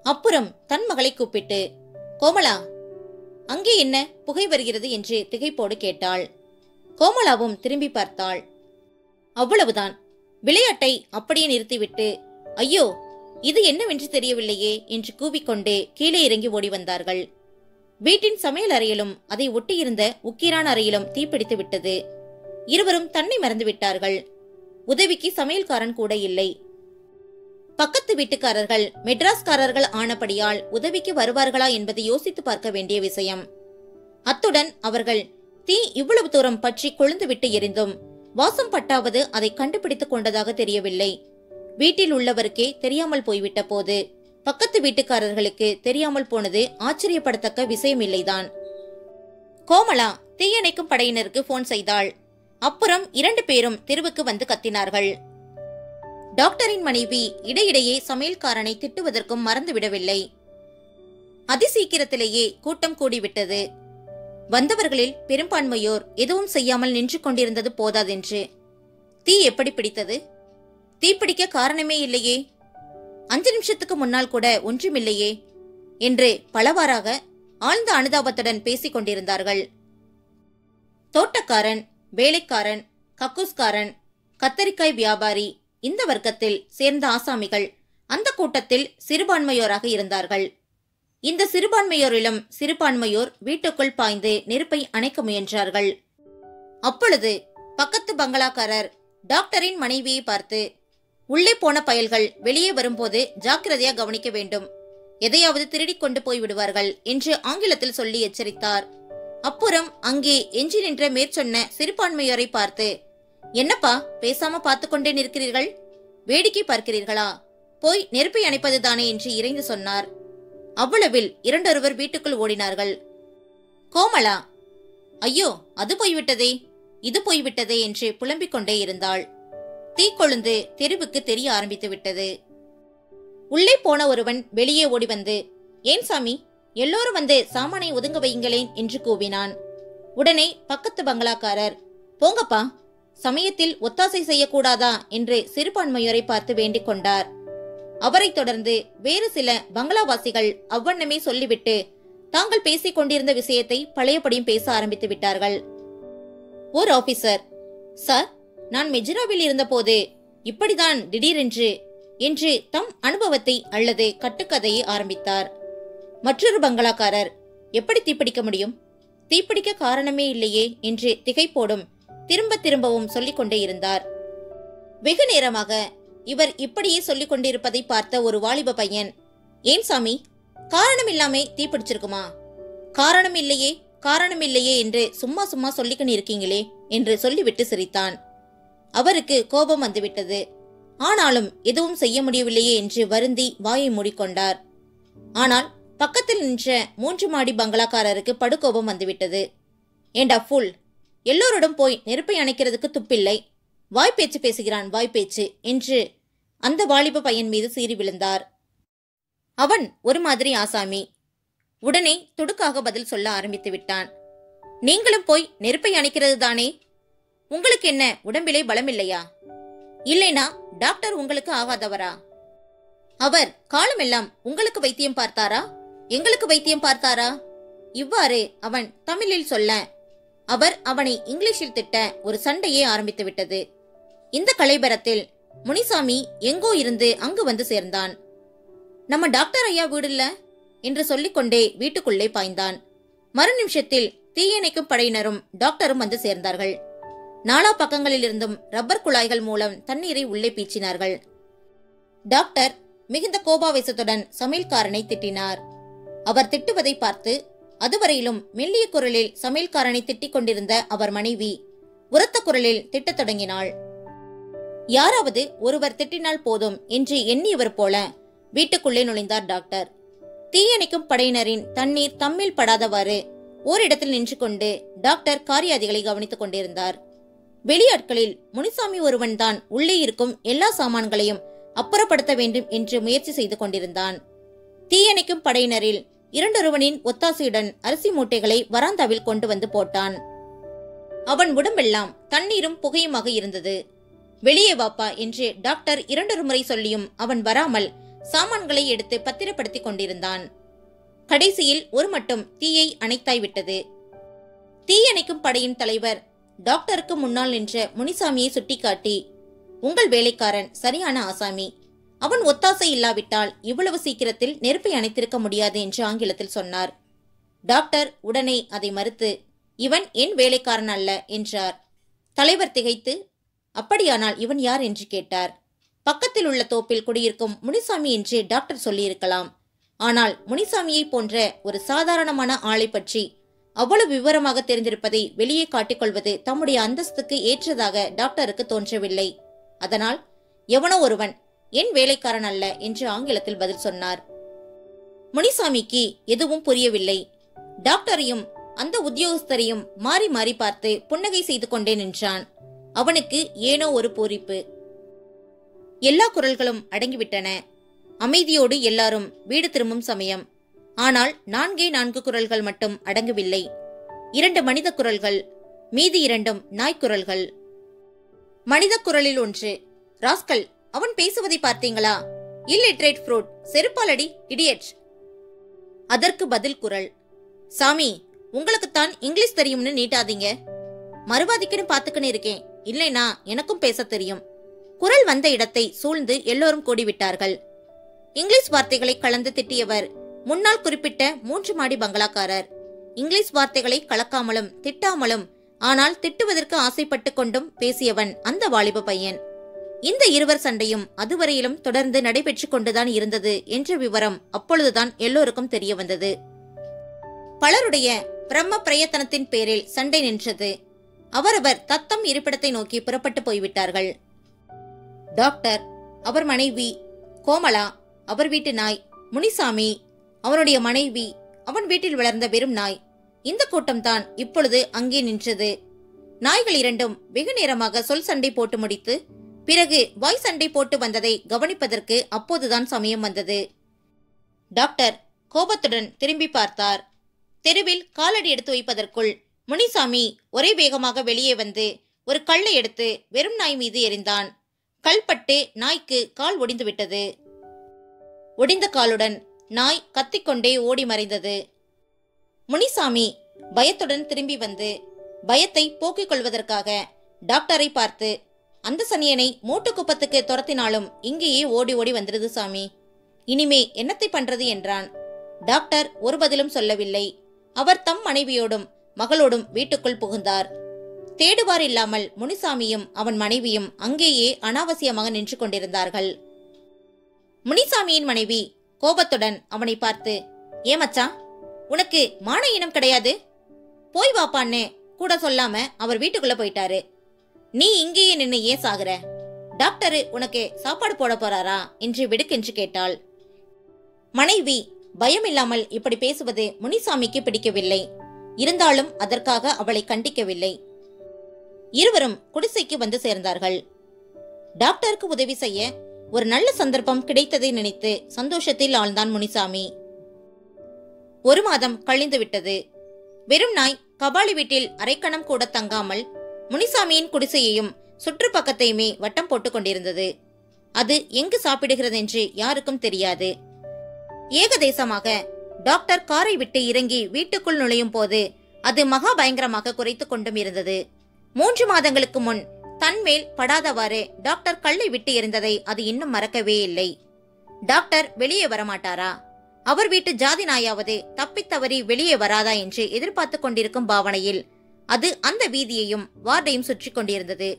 அப்புறம் தன் மகளை கூப்பிட்டு கோமலா அங்கே என்ன புகை வருகிறது? என்று திகைப்போடு கேட்டாள். கோமலாவும் திரும்பி பார்த்தாள். அவ்வளவுதான். விளையாட்டை அப்படியே நிறுத்திவிட்டு ஐயோ இது என்னவென்று தெரியவில்லையே என்று கூவிக்கொண்டு கீழே இறங்கி ஓடி வந்தார்கள். வீட்டின் சமையல் அறையிலும் அதை ஒட்டியிருந்த உக்கீரான அறையிலும் தீப்பிடித்து விட்டது. இருவரும் தன்னை மறந்து விட்டார்கள். உதவிக்கு சமையல்காரன் கூட இல்லை. பக்கத்து வீட்டுக்காரர்கள் மெட்ராஸ்காரர்கள் ஆனபடியால் உதவிக்கு வருவார்களா என்பதை யோசித்து பார்க்க வேண்டிய விஷயம். அத்துடன் அவர்கள் தீ இவ்வளவு தூரம் பற்றி கொழுந்துவிட்டு எரிந்தும். வாசம் பட்டாவது அதை கண்டுபிடித்துக் கொண்டதாக தெரியவில்லை. வீட்டில் உள்ளவருக்கே தெரியாமல் போய்விட்ட போது பக்கத்து வீட்டுக்காரர்களுக்கு தெரியாமல் போனது ஆச்சரியப்படத்தக்க விஷயம் இல்லைதான் கோமலா தீயணைக்கும் படையினருக்கு போன் செய்தாள். அப்புறம் இரண்டு பேரும் தெருவுக்கு வந்து கத்தினார்கள். டாக்டரின் மனைவி இடையிடையே சமையல்காரனை திட்டுவதற்கும் மறந்துவிடவில்லை. அதிசீக்கிரத்திலேயே கூட்டம் கூடிவிட்டது. வந்தவர்களில் பெரும்பான்மையோர் எதுவும் செய்யாமல் நின்று கொண்டிருந்தது போதாதென்று. தீ எப்படி பிடித்தது? தீப்பிடிக்க காரணமே இல்லையே அஞ்சு நிமிஷத்துக்கு முன்னால் கூட ஒன்றுமில்லையே என்று பலவாறாக ஆழ்ந்த அனுதாபத்துடன் பேசிக் கொண்டிருந்தார்கள். தோட்டக்காரன் வேலைக்காரன் கக்கூஸ்காரன் கத்தரிக்காய் வியாபாரி இந்த வர்க்கத்தில் சேர்ந்த ஆசாமிகள் அந்த கூட்டத்தில் சிறுபான்மையோராக இருந்தார்கள். இந்த சிறுபான்மையோரிலும் சிறுபான்மையோர் வீட்டுக்குள் பாய்ந்து நெருப்பை அணைக்க முயன்றார்கள். அப்பொழுது பக்கத்து பங்களாக்காரர் டாக்டரின் மனைவியை பார்த்து உள்ளே போன பயல்கள் வெளியே வரும்போது ஜாக்கிரதையா கவனிக்க வேண்டும். எதையாவது திருடி கொண்டு போய் விடுவார்கள் என்று ஆங்கிலத்தில் சொல்லி எச்சரித்தார். அப்புறம் அங்கே எஞ்சி நின்ற மேற்சொன்ன சிறுபான்மையோரை பார்த்து என்னப்பா பேசாம பார்த்து கொண்டே நிற்கிறீர்கள்? வேடிக்கை பார்க்கிறீர்களா? போய் நெருப்பை அணைப்பதுதானே என்று இறைந்து சொன்னார். அவ்வளவில் இரண்டொருவர் வீட்டுக்குள் ஓடினார்கள். கோமலா ஐயோ அது போய்விட்டதே இது போய்விட்டதே என்று புலம்பிக் கொண்டே இருந்தாள். தீக்கொழுந்து தெருவுக்கு தெரிய ஆரம்பித்து விட்டது. உள்ளே போன ஒருவன் வெளியே ஓடி வந்து ஏன் சாமி எல்லோரும் வந்து சாமானை ஒதுங்க வையுங்களேன்? என்று கூவினான். உடனே பக்கத்து பங்களாக்காரர் போங்கப்பா சமயத்தில் ஒத்தாசை செய்யக்கூடாதா? என்று சிறுபான்மையோரை பார்த்து வேண்டிக் கொண்டார். அவரைத் தொடர்ந்து வேறு சில பங்களாவாசிகள் அவ்வண்ணமே சொல்லிவிட்டு தாங்கள் பேசிக் கொண்டிருந்த விஷயத்தை பழையபடியும் பேச ஆரம்பித்து விட்டார்கள். ஓர் ஆபீசர் சார் நான் மெஜிராவில் இருந்தபோது இப்படிதான் திடீரென்று என்று தம் அனுபவத்தை அல்லது கட்டுக்கதையை ஆரம்பித்தார். மற்றொரு பங்களாக்காரர் எப்படி தீப்பிடிக்க முடியும்? தீப்பிடிக்க காரணமே இல்லையே என்று திகைப்போடும் திரும்ப திரும்பவும் சொல்லிக் கொண்டே இருந்தார். வெகு நேரமாக இவர் இப்படியே சொல்லிக் கொண்டிருப்பதை பார்த்த ஒரு வாலிப பையன் ஏன் சாமி? காரணம் இல்லாமே தீப்பிடிச்சிருக்குமா? காரணம் இல்லையே காரணம் இல்லையே என்று சும்மா சும்மா சொல்லிக்கணி இருக்கீங்களே என்று சொல்லிவிட்டு சிரித்தான். அவருக்கு கோபம் வந்துவிட்டது. ஆனாலும் எதுவும் செய்ய முடியவில்லையே என்று வருந்தி வாயை மூடிக்கொண்டார். ஆனால் பக்கத்தில் நின்ற மூன்று மாடி பங்களாக்காரருக்கு படுகோபம் வந்துவிட்டது. ஏண்டா ஃபுல் எல்லோரிடம் போய் நெருப்பை அணைக்கிறதுக்கு துப்பில்லை. வாய்ப்பேச்சு பேசுகிறான் வாய்ப்பேச்சு என்று அந்த வாலிப பையன் மீது சீறி விழுந்தார். அவன் ஒரு மாதிரி ஆசாமி. உடனே துடுக்காக பதில் சொல்ல ஆரம்பித்து விட்டான். நீங்களும் போய் நெருப்பை அணைக்கிறது தானே உங்களுக்கு என்ன? உடம்பிலே பலம் இல்லையா இல்லைனா டாக்டர் உங்களுக்கு ஆகாதவரா அவர் காலமெல்லாம் உங்களுக்கு வைத்தியம் பார்த்தாரா? எங்களுக்கு வைத்தியம் பார்த்தாரா? இவ்வாறு அவன் தமிழில் சொல்ல அவர் அவனை இங்கிலீஷில் திட்ட ஒரு சண்டையே ஆரம்பித்து விட்டது. இந்த கலைபரத்தில் முனிசாமி எங்கோ இருந்து அங்கு வந்து சேர்ந்தான். நம்ம டாக்டர் ஐயா வீடுல என்று சொல்லிக்கொண்டே வீட்டுக்குள்ளே பாய்ந்தான். மறு நிமிஷத்தில் தீயணைக்கும் படையினரும் டாக்டரும் வந்து சேர்ந்தார்கள். நாலா பக்கங்களிலிருந்தும் ரப்பர் குழாய்கள் மூலம் தண்ணீரை உள்ளே பீச்சினார்கள். டாக்டர் மிகுந்த கோபாவேசத்துடன் சமையல்காரனை திட்டினார். அவர் திட்டுவதை பார்த்து அதுவரையிலும் மெல்லிய குரலில் சமையல்காரனை திட்டிக் கொண்டிருந்த அவர் மனைவி உரத்த குரலில் திட்டத் தொடங்கினாள். யாராவது ஒருவர் திட்டினால் போதும் என்று எண்ணியவர் போல வீட்டுக்குள்ளே நுழைந்தார் டாக்டர். தீயணைக்கும் படையினரின் தண்ணீர் தம்மில் படாதவாறு ஓரிடத்தில் நின்று கொண்டு டாக்டர் காரியாதிகளை கவனித்துக் கொண்டிருந்தார். வெளியாட்களில் முனிசாமி ஒருவன் தான் உள்ளே இருக்கும் எல்லா சாமான்களையும் அப்புறப்படுத்த வேண்டும் என்று முயற்சி செய்து கொண்டிருந்தான். தீயணைக்கும் படையினரில் இரண்டொருவனின் ஒத்தாசையுடன் அரிசி மூட்டைகளை வராந்தாவில் கொண்டு வந்து போட்டான். அவன் உடம்பெல்லாம் தண்ணீரும் புகையுமாக இருந்தது. வெளியே வாப்பா என்று டாக்டர் இரண்டொரு முறை சொல்லியும் அவன் வராமல் சாமான்களை எடுத்து பத்திரப்படுத்திக் கொண்டிருந்தான். கடைசியில் ஒரு மட்டும் தீயை அணைத்தாய் விட்டது. தீயணைக்கும் படையின் தலைவர் டாக்டருக்கு முன்னால் நின்ற முனிசாமியை சுட்டிக்காட்டி உங்கள் வேலைக்காரன் சரியான ஆசாமி. அவன் ஒத்தாசை இல்லாவிட்டால் இவ்வளவு சீக்கிரத்தில் நெருப்பை அணைத்திருக்க முடியாது என்று ஆங்கிலத்தில் சொன்னார். டாக்டர் உடனே அதை மறுத்து இவன் என் வேலைக்காரன் அல்ல என்றார். தலைவர் திகைத்து அப்படியானால் இவன் யார்? என்று கேட்டார். பக்கத்தில் உள்ள தோப்பில் குடியிருக்கும் முனிசாமி என்று டாக்டர் சொல்லியிருக்கலாம். ஆனால் முனிசாமியை போன்ற ஒரு சாதாரணமான ஆளை பற்றி அவ்வளவு விவரமாக தெரிந்திருப்பதை வெளியே காட்டிக்கொள்வது தம்முடைய அந்தஸ்துக்கு ஏற்றதாக டாக்டருக்கு தோன்றவில்லை. அதனால் எவனோ ஒருவன் என் வேலைக்காரன் அல்ல என்று ஆங்கிலத்தில் பதில் சொன்னார். முனிசாமிக்கு எதுவும் புரியவில்லை. டாக்டரையும் அந்த உத்தியோகஸ்தரையும் மாறி மாறி பார்த்து புன்னகை செய்து கொண்டே நின்றான். அவனுக்கு ஏனோ ஒரு பூரிப்பு. எல்லா குரல்களும் அடங்கிவிட்டன. அமைதியோடு எல்லாரும் வீடு திரும்பும் சமயம். ஆனால் நான்கே நான்கு குரல்கள் மட்டும் அடங்கவில்லை. இரண்டு மனித குரல்கள் மீதி இரண்டும் நாய்க்குரல்கள் மனித குரலில் ஒன்று ராஸ்கல் அவன் பேசுவதை பார்த்தீங்களா? இல்லிட்ரேட் ஃப்ரூட் செருப்பாலடி இடியட் அதற்கு பதில் குரல் சாமி உங்களுக்குத்தான் இங்கிலீஷ் தெரியும்னு நீட்டாதீங்க. மறுவாதிக்குன்னு பார்த்துக்கின்னு இருக்கேன். இல்லைனா எனக்கும் பேச தெரியும். குரல் வந்த இடத்தை சூழ்ந்து எல்லோரும் கூடிவிட்டார்கள். இங்கிலீஷ் வார்த்தைகளை கலந்து திட்டியவர் முன்னால் குறிப்பிட்ட மூன்று மாடி பங்களாக்காரர். இங்கிலீஷ் வார்த்தைகளை கலக்காமலும் திட்டாமலும் ஆனால் திட்டுவதற்கு ஆசைப்பட்டு கொண்டும் பேசியவன் அந்த வாலிப பையன். இந்த இருவர் சண்டையும் அதுவரையிலும் தொடர்ந்து நடைபெற்றுக் கொண்டுதான் இருந்தது என்ற விவரம் அப்பொழுதுதான் எல்லோருக்கும் தெரிய வந்தது. பலருடைய பிரம்ம பிரயத்தனத்தின் பேரில் சண்டை நின்றது. அவரவர் தத்தம் இருப்பிடத்தை நோக்கி புறப்பட்டு போய்விட்டார்கள். டாக்டர் அவர் மனைவி கோமலா அவர் வீட்டு நாய் முனிசாமி அவனுடைய மனைவி அவன் வீட்டில் வளர்ந்த வெறும் நாய். இந்த கூட்டம்தான் இப்பொழுது அங்கே நின்றது. நாய்கள் இரண்டும் வெகு நேரமாக சொல் சண்டை போட்டு முடித்து பிறகு வாய் சண்டை போட்டு வந்ததை கவனிப்பதற்கு அப்போதுதான் சமயம் வந்தது. டாக்டர் கோபத்துடன் திரும்பி பார்த்தார். தெருவில் காலடி எடுத்து வைப்பதற்குள் முனிசாமி ஒரே வேகமாக வெளியே வந்து ஒரு கல்லை எடுத்து வெறும் நாய் மீது எறிந்தான். கல்பட்டு நாய்க்கு கால் ஒடிந்து விட்டது ஒடிந்த காலுடன் நாய் கத்திக்கொண்டே ஓடி மறைந்தது. முனிசாமி பயத்துடன் திரும்பி வந்து பயத்தை போக்கிக் கொள்வதற்காக டாக்டரை பார்த்து அந்த சனியனை மூட்டுக்குப்பத்துக்கு துரத்தினாலும் இங்கேயே ஓடி ஓடி வந்துடுது சாமி. இனிமே என்னத்தை பண்றது? என்றான். டாக்டர் ஒரு பதிலும் சொல்லவில்லை. அவர் தம் மனைவியோடும் மகளோடும் வீட்டுக்குள் புகுந்தார். தேடுவார் இல்லாமல் முனிசாமியும் அவன் மனைவியும் அங்கேயே அனாவசியமாக நின்று கொண்டிருந்தார்கள். முனிசாமியின் மனைவி கோபத்துடன் அவனை பார்த்து ஏ மச்சான் உனக்கு மான இனம் கிடையாது? போய் வாப்பான்னு கூட சொல்லாம அவர் வீட்டுக்குள்ள போயிட்டாரு. நீ இங்கேயே நின்னு ஏன் சாகுற? டாக்டரு உனக்கு சாப்பாடு போட போறாரா? என்று விடுக்கென்று கேட்டாள். மனைவி பயமில்லாமல் இப்படி பேசுவது முனிசாமிக்கு பிடிக்கவில்லை. இருந்தாலும் அதற்காக அவளை கண்டிக்கவில்லை. இருவரும் குடிசைக்கு வந்து சேர்ந்தார்கள். டாக்டருக்கு உதவி செய்ய ஒரு நல்ல சந்தர்ப்பம் கிடைத்ததை நினைத்து சந்தோஷத்தில் ஆழ்ந்தான் முனிசாமி. ஒரு மாதம் கழிந்து விட்டது. வெறும் நாய் கபாலி வீட்டில் அரைக்கணம் கூட தங்காமல் முனிசாமியின் குடிசையையும் சுற்றுப்பக்கத்தையுமே வட்டம் போட்டுக் கொண்டிருந்தது. அது எங்கு சாப்பிடுகிறது என்று யாருக்கும் தெரியாது. ஏகதேசமாக டாக்டர் காரை விட்டு இறங்கி வீட்டுக்குள் நுழையும் போது அது மகா பயங்கரமாக குறைத்துக் கொண்டும் இருந்தது. மூன்று மாதங்களுக்கு முன் தன்மேல் படாதவாறு டாக்டர் கல்லை விட்டு எறிந்ததை அது இன்னும் மறக்கவே இல்லை. டாக்டர் வெளியே வரமாட்டாரா? அவர் வீட்டு ஜாதி நாயாவது தப்பித்தவறி வெளியே வராதா என்று எதிர்பார்த்து கொண்டிருக்கும் பாவனையில் அது அந்த வீதியையும் வார்டையும் சுற்றி கொண்டிருந்தது.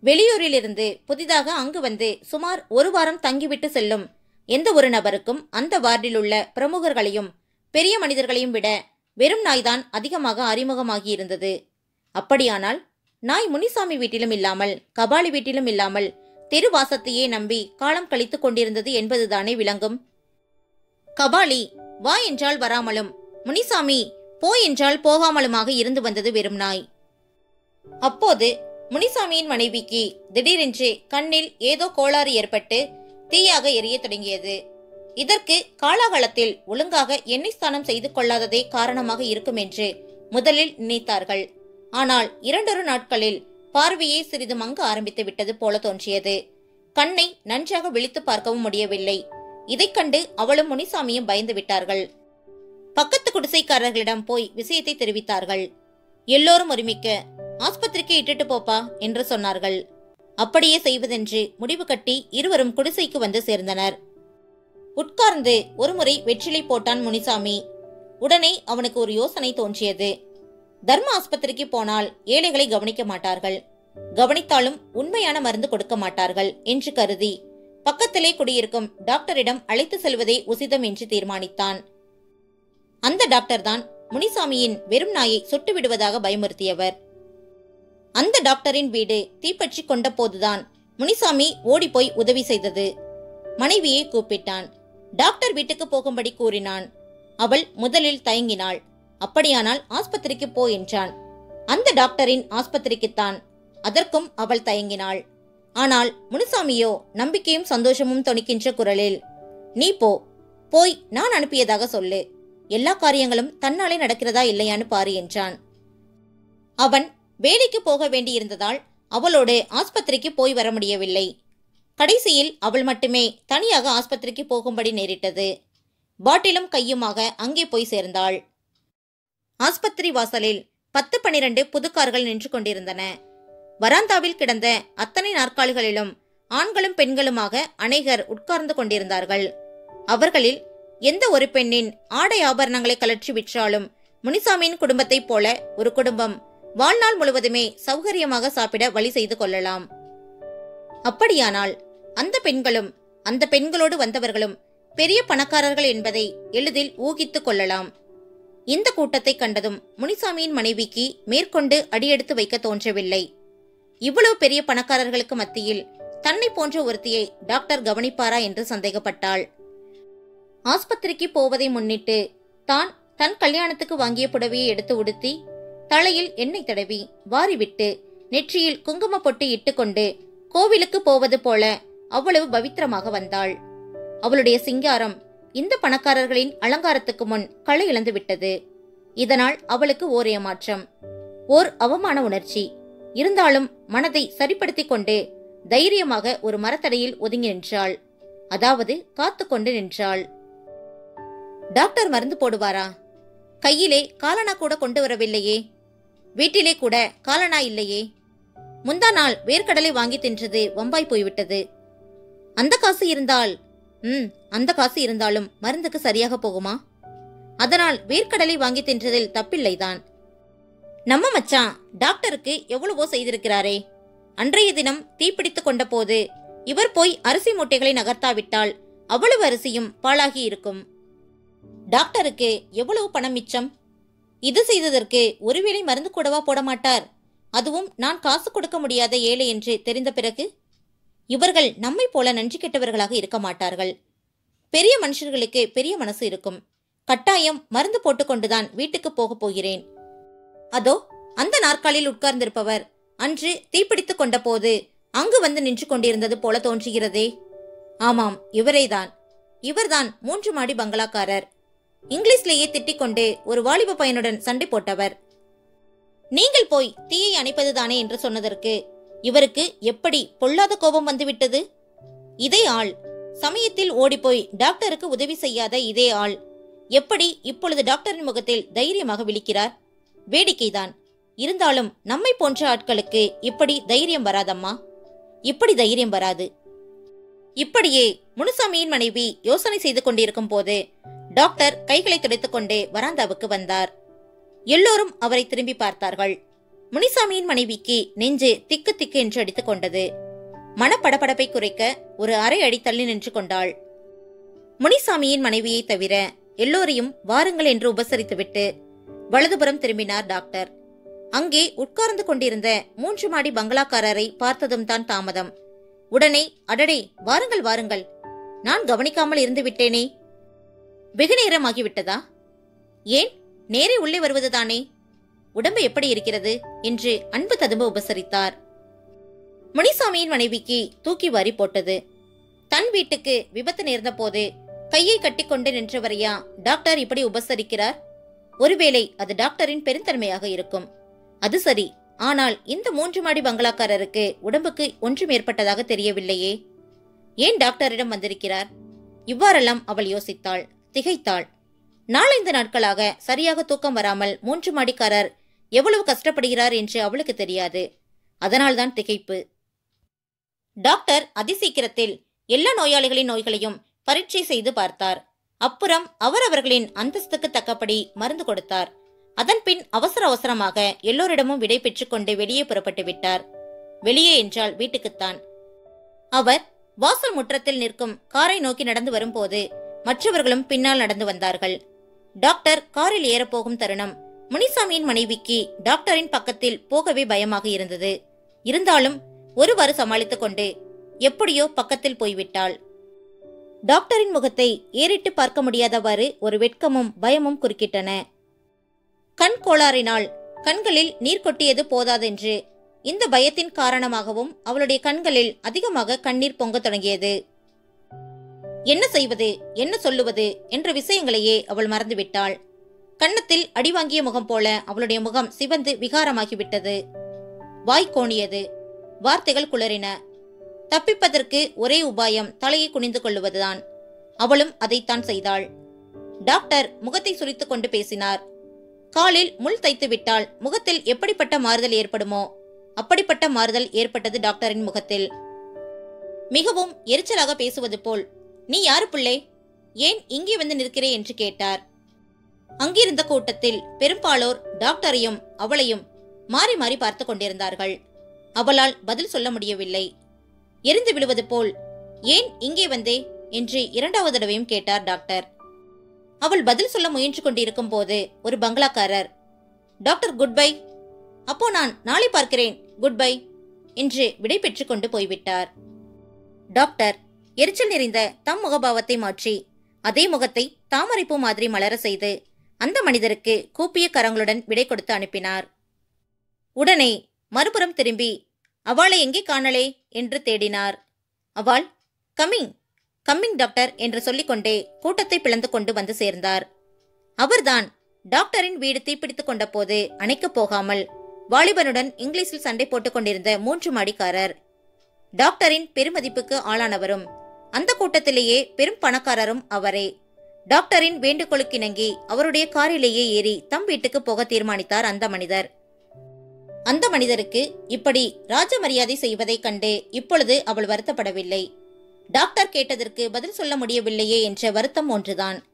வெளியூரிலிருந்து புதிதாக அங்கு வந்து சுமார் ஒரு வாரம் தங்கிவிட்டு செல்லும் எந்த ஒரு நபருக்கும் அந்த வார்டில் உள்ள பிரமுகர்களையும் பெரிய மனிதர்களையும் விட வெறும் நாய்தான் அதிகமாக அறிமுகமாகியிருந்தது. அப்படியானால் நாய் முனிசாமி வீட்டிலும் இல்லாமல் கபாலி வீட்டிலும் இல்லாமல் தெருவாசத்தையே நம்பி காலம் கழித்துக் கொண்டிருந்தது என்பதுதானே விளங்கும். கபாலி வா என்றால் வராமலும் முனிசாமி போ என்றால் போகாமலுமாக இருந்து வந்தது வெறும் நாய். அப்போது முனிசாமியின் மனைவிக்கு திடீரென்று கண்ணில் ஏதோ கோளாறு ஏற்பட்டு தீயாக எரிய தொடங்கியது. இதற்கு காலாகாலத்தில் ஒழுங்காக எண்ணெய் ஸ்தானம் செய்து கொள்ளாததே காரணமாக இருக்கும் என்று முதலில் நினைத்தார்கள். ஆனால் இரண்டொரு நாட்களில் பார்வையே சிறிது மங்க ஆரம்பித்து விட்டது போல தோன்றியது. கண்ணை நன்றாக விழித்து பார்க்கவும் முடியவில்லை. இதைக் கண்டு அவளும் முனிசாமியும் பயந்து விட்டார்கள். பக்கத்து குடிசைக்காரர்களிடம் போய் விஷயத்தை தெரிவித்தார்கள். எல்லோரும் ஒருமிக்க ஆஸ்பத்திரிக்கு இட்டுட்டு போப்பா என்று சொன்னார்கள். அப்படியே செய்வதென்று முடிவு கட்டி இருவரும் குடிசைக்கு வந்து சேர்ந்தனர். உட்கார்ந்து ஒருமுறை வெற்றிலை போட்டான் முனிசாமி. உடனே அவனுக்கு ஒரு யோசனை தோன்றியது. தர்ம ஆஸ்பத்திரிக்கு போனால் ஏழைகளை கவனிக்க மாட்டார்கள். கவனித்தாலும் உண்மையான மருந்து கொடுக்க மாட்டார்கள் என்று கருதி பக்கத்திலே குடியிருக்கும் டாக்டரிடம் அழைத்து செல்வதே உசிதம் என்று தீர்மானித்தான். அந்த டாக்டர் தான் முனிசாமியின் வெறும் நாயை சுட்டு விடுவதாக பயமுறுத்தியவர். அந்த டாக்டரின் வீடு தீப்பற்றி கொண்ட போதுதான் முனிசாமி ஓடிப்போய் உதவி செய்தது. மனைவியை கூப்பிட்டான். டாக்டர் வீட்டுக்கு போகும்படி கூறினான். அவள் முதலில் தயங்கினாள். அப்படியானால் ஆஸ்பத்திரிக்கு போ என்றான். அந்த டாக்டரின் ஆஸ்பத்திரிக்குத்தான். அதற்கும் அவள் தயங்கினாள். ஆனால் முனுசாமியோ நம்பிக்கையும் சந்தோஷமும் தொனிக்கின்ற குரலில் நீ போ. போய் நான் அனுப்பியதாக சொல்லு. எல்லா காரியங்களும் தன்னாலே நடக்கிறதா இல்லையான்னு பாரு என்றான். அவன் வேலைக்கு போக வேண்டியிருந்ததால் அவளோடு ஆஸ்பத்திரிக்கு போய் வர முடியவில்லை. கடைசியில் அவள் மட்டுமே தனியாக ஆஸ்பத்திரிக்கு போகும்படி நேரிட்டது. பாட்டிலும் கையுமாக அங்கே போய் சேர்ந்தாள். ஆஸ்பத்திரி வாசலில் பத்து பனிரெண்டு புதுக்கார்கள் நின்று கொண்டிருந்தன. வராந்தாவில் கிடந்த அத்தனை நாற்காலிகளிலும் ஆண்களும் பெண்களுமாக அநேகர் உட்கார்ந்து கொண்டிருந்தார்கள். அவர்களில் எந்த ஒரு பெண்ணின் ஆடை ஆபரணங்களை கலற்றி விற்றாலும் முனிசாமியின் குடும்பத்தைப் போல ஒரு குடும்பம் வாழ்நாள் முழுவதுமே சௌகரியமாக சாப்பிட வழி செய்து கொள்ளலாம். அப்படியானால் அந்த பெண்களும் அந்த பெண்களோடு வந்தவர்களும் பெரிய பணக்காரர்கள் என்பதை எளிதில் ஊகித்துக் கொள்ளலாம். இந்த கூட்டத்தை கண்டதும் முனிசாமியின் மனைவிக்கு மேற்கொண்டு அடியெடுத்து வைக்க தோன்றவில்லை. இவ்வளவு பெரிய பணக்காரர்களுக்கு மத்தியில் தன்னை போன்ற ஒருத்தியை டாக்டர் கவனிப்பாரா என்று சந்தேகப்பட்டாள். ஆஸ்பத்திரிக்கு போவதை முன்னிட்டு தான் தன் கல்யாணத்துக்கு வாங்கிய புடவையை எடுத்து உடுத்தி தலையில் எண்ணெய் தடவி வாரிவிட்டு நெற்றியில் குங்கும பொட்டு இட்டுக்கொண்டு கோவிலுக்கு போவது போல அவ்வளவு பவித்திரமாக வந்தாள். அவளுடைய சிங்காரம் இந்த பணக்காரர்களின் அலங்காரத்துக்கு முன் களை இழந்து விட்டது இதனால் அவளுக்கு ஓர் ஏமாற்றம். ஓர் அவமான உணர்ச்சி. இருந்தாலும் மனதை சரிப்படுத்திக் கொண்டு தைரியமாக ஒரு மரத்தடையில் ஒதுங்கி நின்றாள். அதாவது காத்து கொண்டு நின்றாள். டாக்டர் மருந்து போடுவாரா? கையிலே காலனா கூட கொண்டு வரவில்லையே. வீட்டிலே கூட காலனா இல்லையே. முந்தா நாள் வேர்க்கடலை வாங்கி தின்றது வம்பாய் போய்விட்டது. அந்த காசு இருந்தால் ம் அந்த காசு இருந்தாலும் மருந்துக்கு சரியாக போகுமா? அதனால் வேர்க்கடலை வாங்கி தின்றதில் தப்பில்லைதான். நம்ம மச்சான் டாக்டருக்கு எவ்வளவோ செய்திருக்கிறாரே. அன்றைய தினம் தீப்பிடித்துக் கொண்ட போது இவர் போய் அரிசி மூட்டைகளை நகர்த்தாவிட்டால் அவ்வளவு அரிசியும் பாழாகி இருக்கும். டாக்டருக்கு எவ்வளவு பணம் மிச்சம்? இது செய்ததற்கு ஒருவேளை மருந்து கூடவா போட மாட்டார் அதுவும் நான் காசு கொடுக்க முடியாத ஏழை என்று தெரிந்த பிறகு? இவர்கள் நம்மை போல நன்றி கெட்டவர்களாக இருக்க மாட்டார்கள். பெரிய மனுஷர்களுக்கு பெரிய மனசு இருக்கும். கட்டாயம் மருந்து போட்டுக்கொண்டுதான் வீட்டுக்கு போகப் போகிறேன். அதோ அந்த நாற்காலில் உட்கார்ந்திருப்பவர் அன்று தீப்பிடித்துக் கொண்ட போது அங்கு வந்து நின்று கொண்டிருந்தது போல தோன்றுகிறதே. ஆமாம் இவரேதான். இவர்தான் மூன்று மாடி பங்களாக்காரர். இங்கிலீஷ்லேயே திட்டிக்கொண்டு ஒரு வாலிப பையனுடன் சண்டை போட்டவர். நீங்கள் போய் தீயை அணைப்பதுதானே என்று சொன்னதற்கு இவருக்கு எப்படி பொல்லாத கோபம் வந்துவிட்டது? இதே ஆள். சமயத்தில் ஓடிப்போய் டாக்டருக்கு உதவி செய்யாத இதே ஆள். எப்படி இப்பொழுது டாக்டரின் முகத்தில் தைரியமாக விழிக்கிறார்? வேடிக்கைதான். இருந்தாலும் நம்மை போன்ற ஆட்களுக்கு இப்படி தைரியம் வராதம்மா? இப்படி தைரியம் வராது. இப்படியே முனுசாமியின் மனைவி யோசனை செய்து கொண்டிருக்கும் போது டாக்டர் கைகளை துடைத்துக்கொண்டே வராந்தாவுக்கு வந்தார். எல்லோரும் அவரை திரும்பி பார்த்தார்கள். முனிசாமியின் மனைவிக்கு நெஞ்சு திக்கு திக்கு என்று அடித்துக் கொண்டது. மனப்படபடப்பை குறைக்க ஒரு அரை அடி தள்ளி நின்று கொண்டாள். முனிசாமியின் மனைவியை தவிர எல்லோரையும் வாருங்கள் என்று உபசரித்துவிட்டு வலதுபுறம் திரும்பினார் டாக்டர். அங்கே உட்கார்ந்து கொண்டிருந்த மூன்று மாடி பங்களாக்காரரை பார்த்ததும் தான் தாமதம். உடனே அடடே வாருங்கள் வாருங்கள். நான் கவனிக்காமல் இருந்து விட்டேனே. வெகு நேரமாகிவிட்டதா? ஏன்? நேரே உள்ளே வருவதுதானே? உடம்பு எப்படி இருக்கிறது? என்று அன்பு ததும்ப உபசரித்தார். முனிசாமியின் மனைவிக்கு தூக்கி வாரி போட்டது. தன் வீட்டுக்கு விபத்து நேர்ந்த போது கையை கட்டிக்கொண்டு நின்றவரையா டாக்டர் இப்படி உபசரிக்கிறார்? ஒருவேளை அது டாக்டரின் பெருந்தன்மையாக இருக்கும். அது சரி ஆனால் இந்த மூன்று மாடி பங்களாக்காரருக்கு உடம்புக்கு ஒன்றும் ஏற்பட்டதாக தெரியவில்லையே. ஏன் டாக்டரிடம் வந்திருக்கிறார்? இவ்வாறெல்லாம் அவள் யோசித்தாள் திகைத்தாள். நாலைந்து நாட்களாக சரியாக தூக்கம் வராமல் மூன்று மாடிக்காரர் எவ்வளவு கஷ்டப்படுகிறார் என்று அவளுக்கு தெரியாது. அதனால்தான் திகைப்பு. டாக்டர் அதிசீக்கிரத்தில் எல்லா நோயாளிகளின் நோய்களையும் பரீட்சை செய்து பார்த்தார். அப்புறம் அவர் அவர்களின் அந்தஸ்துக்கு தக்கபடி மருந்து கொடுத்தார். அதன்பின் அவசர அவசரமாக எல்லோரிடமும் விடை பெற்றுக்கொண்டு வெளியே புறப்பட்டு விட்டார். வெளியே என்றால் வீட்டுக்குத்தான். அவர் வாசல் முற்றத்தில் நிற்கும் காரை நோக்கி நடந்து வரும்போது மற்றவர்களும் பின்னால் நடந்து வந்தார்கள். டாக்டர் காரில் ஏறப்போகும் தருணம் முனிசாமியின் மனைவிக்கு டாக்டரின் பக்கத்தில் போகவே பயமாக இருந்தது. இருந்தாலும் ஒருவாறு சமாளித்துக் கொண்டு எப்படியோ பக்கத்தில் போய்விட்டாள். டாக்டரின் முகத்தை ஏறிட்டு பார்க்க முடியாதவாறு ஒரு வெட்கமும் பயமும் குறுக்கிட்டன. கண் கோளாறினால் கண்களில் நீர் கொட்டியது போதாதென்று இந்த பயத்தின் காரணமாகவும் அவளுடைய கண்களில் அதிகமாக கண்ணீர் பொங்க தொடங்கியது. என்ன செய்வது? என்ன சொல்லுவது? என்ற விஷயங்களையே அவள் மறந்துவிட்டாள். கன்னத்தில் அடிவாங்கிய முகம் போல அவளுடைய முகம் சிவந்து விகாரமாகிவிட்டது. வாய் கோணியது. வார்த்தைகள் குளறின. தப்பிப்பதற்கு ஒரே உபாயம் தலையை குனிந்து கொள்ளுவதுதான். அவளும் அதைத்தான் செய்தாள். டாக்டர் முகத்தை சுரித்துக் கொண்டு பேசினார். காலில் முள் தைத்து விட்டால் முகத்தில் எப்படிப்பட்ட மாறுதல் ஏற்படுமோ அப்படிப்பட்ட மாறுதல் ஏற்பட்டது டாக்டரின் முகத்தில். மிகவும் எரிச்சலாக பேசுவது போல் நீ யாரு பிள்ளை? ஏன் இங்கே வந்து நிற்கிறே? என்று கேட்டார். அங்கிருந்த கூட்டத்தில் பெரும்பாலோர் டாக்டரையும் அவளையும் மாறி மாறி பார்த்து கொண்டிருந்தார்கள். அவளால் பதில் சொல்ல முடியவில்லை. எரிந்து விழுவது போல் ஏன் இங்கே வந்தே? என்று இரண்டாவது தடவையும் கேட்டார் டாக்டர். அவள் பதில் சொல்ல முயன்று கொண்டிருக்கும் போது ஒரு பங்களாக்காரர் டாக்டர் குட் பை. அப்போ நான் நாளை பார்க்கிறேன் குட் பை. என்று விடை பெற்று கொண்டு போய்விட்டார். டாக்டர் எரிச்சல் நிறைந்த தம் முகபாவத்தை மாற்றி அதே முகத்தை தாமரைப்பூ மாதிரி மலர செய்து அந்த மனிதருக்கு கூப்பிய கரங்களுடன் விடை கொடுத்து அனுப்பினார். உடனே மறுபுறம் திரும்பி அவளை எங்கே காணலே? என்று தேடினார். அவள் கம்மிங் கம்மிங் டாக்டர் என்று சொல்லிக்கொண்டே கூட்டத்தை பிளந்து கொண்டு வந்து சேர்ந்தார். அவர்தான் டாக்டரின் வீடு தீப்பிடித்துக் கொண்ட போது அணைக்கப் போகாமல் வாலிபனுடன் இங்கிலீஷில் சண்டை போட்டுக் கொண்டிருந்த மூன்று மாடிக்காரர். டாக்டரின் பெருமதிப்புக்கு ஆளானவரும் அந்த கூட்டத்திலேயே பெரும் பணக்காரரும் அவரே. டாக்டரின் வேண்டுகோளுக்கிணங்கி அவருடைய காரிலேயே ஏறி தம் வீட்டுக்கு போக தீர்மானித்தார் அந்த மனிதர். அந்த மனிதருக்கு இப்படி ராஜ மரியாதை செய்வதைக் கண்டு இப்பொழுது அவள் வருத்தப்படவில்லை. டாக்டர் கேட்டதற்கு பதில் சொல்ல முடியவில்லையே என்ற வருத்தம் ஒன்றுதான்.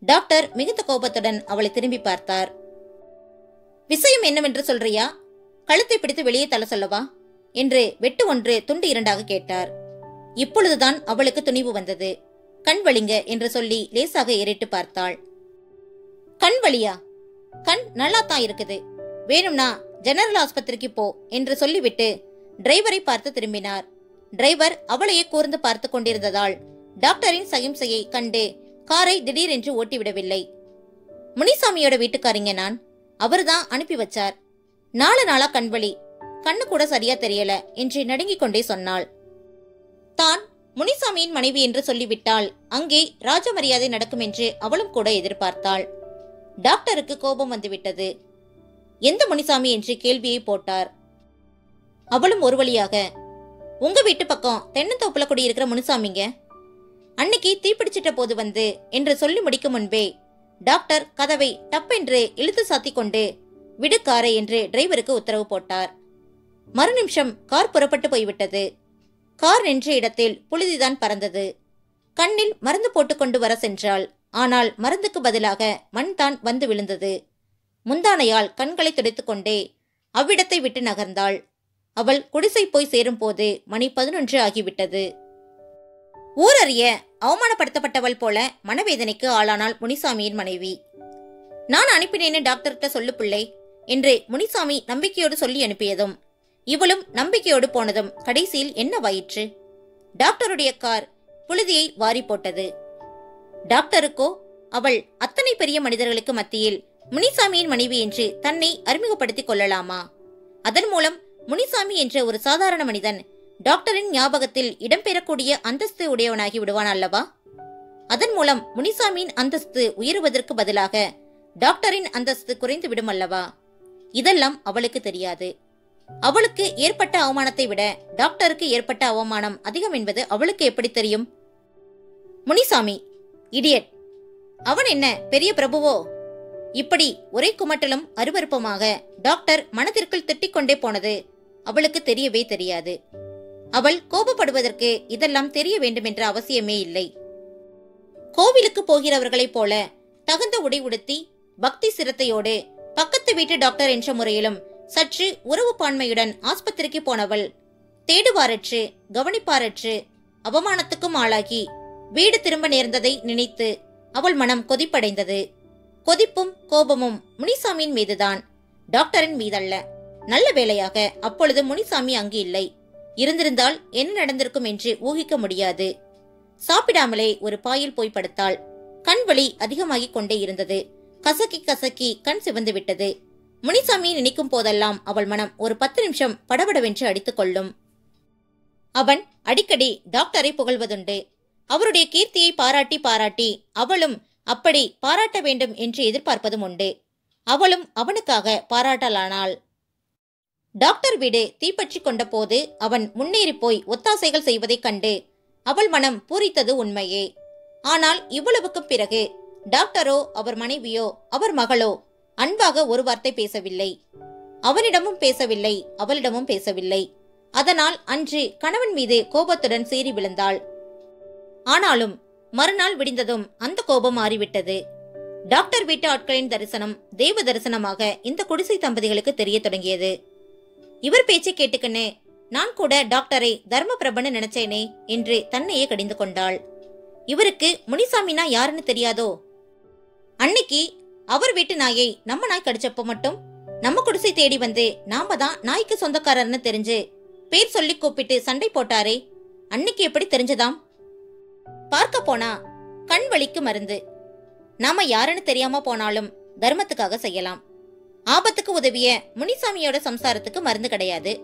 டாக்டர் மிகுந்த கோபத்துடன் அவளை திரும்பி பார்த்தார். விஷயம் என்னவென்று சொல்றியா? கழுத்தை பிடித்து வெளியே தள்ள சொல்லவா? என்று வெட்டு ஒன்று துண்டு இரண்டாக கேட்டார். இப்பொழுதுதான் அவளுக்கு துணிவு வந்தது. கண் வலிங்க என்று சொல்லி லேசாக ஏறிட்டு பார்த்தாள். கண் வழியா கண் நல்லாத்தான் இருக்குது. வேணும்னா ஜெனரல் ஆஸ்பத்திரிக்கு போ என்று சொல்லிவிட்டு டிரைவரை பார்த்து திரும்பினார். டிரைவர் அவளையே கூர்ந்து பார்த்து கொண்டிருந்ததால் டாக்டரின் சகிம்சையை கண்டு காரை திடீரென்று ஓட்டிவிடவில்லை. முனிசாமியோட வீட்டுக்காரிங்க நான். அவர்தான் அனுப்பி வச்சார். நாலு நாளா கண்வழி கண்ணு கூட சரியா தெரியல என்று நடுங்கிக் கொண்டே சொன்னாள். தான் முனிசாமியின் மனைவி என்று சொல்லிவிட்டால் அங்கே ராஜ மரியாதை நடக்கும் என்று அவளும் கூட எதிர்பார்த்தாள். டாக்டருக்கு கோபம் வந்துவிட்டது. எந்த முனிசாமி என்று கேள்வியை போட்டார். அவளும் ஒரு வழியாக உங்க வீட்டு பக்கம் தென்னந்தோப்புல குடியிருக்கிற முனுசாமிங்க? அன்னைக்கு தீப்பிடிச்சிட்ட போது வந்து என்று சொல்லி முடிக்கும் முன்பே டாக்டர் கதவை டப்பென்று இழுத்து சாத்தி கொண்டு விடு காரை என்று டிரைவருக்கு உத்தரவு போட்டார். மறுநிமிஷம் கார் புறப்பட்டு போய்விட்டது. கார் நின்ற இடத்தில் புழுதிதான் பறந்தது. கண்ணில் மருந்து போட்டுக்கொண்டு வர சென்றாள். ஆனால் மருந்துக்கு பதிலாக மண் தான் வந்து விழுந்தது. முந்தானையால் கண்களை துடைத்துக்கொண்டே அவ்விடத்தை விட்டு நகர்ந்தாள். அவள் குடிசை போய் சேரும்போது மணி பதினொன்று ஆகிவிட்டது. ஊரறிய அவமானப்படுத்தப்பட்டவள் போல மனவேதனைக்கு ஆளானாள் முனிசாமியின் மனைவி. நான் அனுப்பினேன்னு டாக்டர்கிட்ட சொல்லு பிள்ளை என்று முனிசாமி நம்பிக்கையோடு சொல்லி அனுப்பியதும் இவளும் நம்பிக்கையோடு போனதும் கடைசியில் என்னவாயிற்று டாக்டருடைய கார் புழுதியை வாரி போட்டது. டாக்டருக்கோ அவள் அத்தனை பெரிய மனிதர்களுக்கு மத்தியில் முனிசாமியின் மனைவி என்று தன்னை அறிமுகப்படுத்திக் கொள்ளலாமா? அதன் மூலம் முனிசாமி என்ற ஒரு சாதாரண மனிதன் டாக்டரின் ஞாபகத்தில் இடம்பெறக்கூடிய அந்தஸ்து உடையவனாகி விடுவான் அல்லவா? அதன் மூலம் முனிசாமியின் அந்தஸ்து உயருவதற்கு பதிலாக டாக்டரின் அந்தஸ்து குறைந்து விடும் அல்லவா? இதெல்லாம் அவளுக்கு தெரியாது. அவளுக்கு ஏற்பட்ட அவமானத்தை விட டாக்டருக்கு ஏற்பட்ட அவமானம் அதிகம் என்பது அவளுக்கு எப்படி தெரியும்? முனிசாமி இடியட் அவன் என்ன பெரிய பிரபுவோ? இப்படி ஒரே குமட்டலும் அருவருப்பமாக டாக்டர் மனதிற்குள் திட்டிக் கொண்டே போனது அவளுக்கு தெரியவே தெரியாது. அவள் கோபப்படுவதற்கு இதெல்லாம் தெரிய வேண்டும் என்ற அவசியமே இல்லை. கோவிலுக்கு போகிறவர்களைப் போல தகுந்த உடை உடுத்தி பக்தி சிரத்தையோடு பக்கத்து வீட்டு டாக்டர் என்ற முறையிலும் சற்று உறவு பான்மையுடன் ஆஸ்பத்திரிக்கு போனவள். தேடுவாரற்று கவனிப்பாரற்று அவமானத்துக்கும் ஆளாகி வீடு திரும்ப நேர்ந்ததை நினைத்து அவள் மனம் கொதிப்படைந்தது. கொதிப்பும் கோபமும் முனிசாமியின் மீதுதான். டாக்டரின் மீதல்ல. நல்ல வேளையாக அப்பொழுது முனிசாமி அங்கு இல்லை. இருந்திருந்தால் என்ன நடந்திருக்கும் என்று ஊகிக்க முடியாது. சாப்பிடாமலே ஒரு பாயில் போய் படுத்தாள். கண் வலி அதிகமாகிக் கொண்டே இருந்தது. கசக்கி கசக்கி கண் சிவந்து விட்டது. முனிசாமியை நினைக்கும் போதெல்லாம் அவள் மனம் ஒரு பத்து நிமிஷம் படபடவென்று அடித்துக் கொள்ளும். அவன் அடிக்கடி டாக்டரை புகழ்வதுண்டு. அவருடைய கீர்த்தியை பாராட்டி பாராட்டி அவளும் அப்படி பாராட்ட வேண்டும் என்று எதிர்பார்ப்பதும் உண்டு. அவளும் அவனுக்காக பாராட்டலானாள். டாக்டர் வீடு தீப்பற்றி கொண்ட போது அவன் முன்னேறி போய் ஒத்தாசைகள் செய்வதைக் கண்டு அவள் மனம் பூரித்தது உண்மையே. ஆனால் இவ்வளவுக்கு பிறகு டாக்டரோ அவர் மனைவியோ அவர் மகளோ அன்பாக ஒரு வார்த்தை பேசவில்லை. அவனிடமும் பேசவில்லை அவளிடமும் பேசவில்லை. அதனால் அன்று கணவன் மீது கோபத்துடன் சீறி விழுந்தாள். ஆனாலும் மறுநாள் விடிந்ததும் அந்த கோபம் மாறிவிட்டது. டாக்டர் வீட்டு ஆட்களின் தரிசனம் தெய்வ தரிசனமாக இந்த குடிசை தம்பதிகளுக்கு தெரிய தொடங்கியது. இவர் பேச்சை கேட்டுக்கின்னு நான் கூட டாக்டரை தர்மபிரபன்னு நினைச்சேனே என்று தன்னையே கடிந்து கொண்டாள். இவருக்கு முனிசாமினா யாருன்னு தெரியாதோ? அன்னைக்கு அவர் வீட்டு நாயை நம்ம நாய் கடிச்சப்ப மட்டும்? நம்ம குடிசை தேடி வந்து நாம தான் நாய்க்கு சொந்தக்காரர்னு தெரிஞ்சு பேர் சொல்லி கூப்பிட்டு சண்டை போட்டாரே. அன்னைக்கு எப்படி தெரிஞ்சதாம்? பார்க்க போனா கண் வலிக்கு மருந்து. நாம யாருன்னு தெரியாம போனாலும் தர்மத்துக்காக செய்யலாம். ஆபத்துக்கு உதவிய முனிசாமியோட சம்சாரத்துக்கு மருந்து கிடையாது.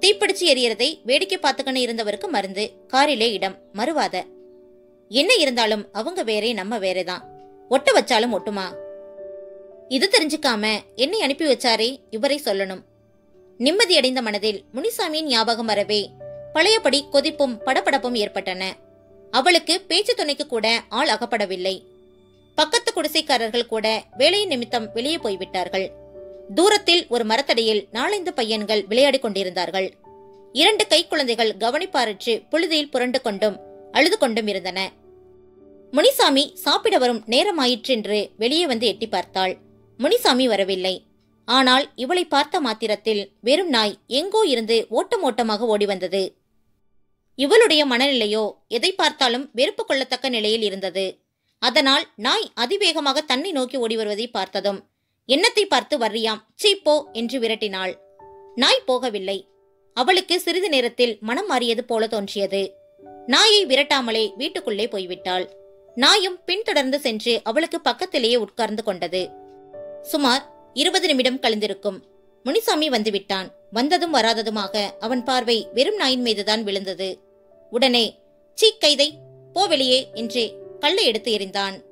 தீப்பிடிச்சு எரியறதை வேடிக்கை பார்த்துக்கன்னு இருந்தவருக்கு மருந்து. காரிலே இடம். மறுவாத. என்ன இருந்தாலும் அவங்க வேறே நம்ம வேறேதான். ஒட்ட வச்சாலும் ஒட்டுமா? இது தெரிஞ்சுக்காம என்னை அனுப்பி வச்சாரே இவரை சொல்லணும். நிம்மதியடைந்த மனதில் முனிசாமியின் ஞாபகம் வரவே பழையபடி கொதிப்பும் படபடப்பும் ஏற்பட்டன. அவளுக்கு பேச்சு துணைக்கு கூட ஆள் அகப்படவில்லை. பக்கத்து குடிசைக்காரர்கள் கூட வேலையின் நிமித்தம் வெளியே போய்விட்டார்கள். தூரத்தில் ஒரு மரத்தடியில் நாலைந்து பையன்கள் விளையாடிக் கொண்டிருந்தார்கள். இரண்டு கைக்குழந்தைகள் கவனிப்பாரற்று புழுதியில் புரண்டு கொண்டும் அழுது கொண்டும் இருந்தன. முனிசாமி சாப்பிட வரும் நேரமாயிற்றென்று வெளியே வந்து எட்டி பார்த்தாள். முனிசாமி வரவில்லை. ஆனால் இவளை பார்த்த மாத்திரத்தில் வெறும் நாய் எங்கோ இருந்து ஓட்டம் ஓட்டமாக ஓடி வந்தது. இவளுடைய மனநிலையோ எதை பார்த்தாலும் வெறுப்பு கொள்ளத்தக்க நிலையில் இருந்தது. அதனால் நாய் அதிவேகமாக தன்னை நோக்கி ஓடி வருவதை பார்த்ததும் எண்ணத்தை பார்த்து வர்றியாம்? சீப்போ என்று விரட்டினாள். நாய் போகவில்லை. அவளுக்கு சிறிது நேரத்தில் மனம் மாறியது போல தோன்றியது. நாயை விரட்டாமலே வீட்டுக்குள்ளே போய்விட்டாள். நாயும் பின்தொடர்ந்து சென்று அவளுக்கு பக்கத்திலேயே உட்கார்ந்து கொண்டது. சுமார் இருபது நிமிடம் கழிந்திருக்கும். முனிசாமி வந்துவிட்டான். வந்ததும் வராததுமாக அவன் பார்வை வெறும் நாயின் மீதுதான் விழுந்தது. உடனே சீ கைதை போ வெளியே என்று கல்லை எடுத்து எறிந்தான்.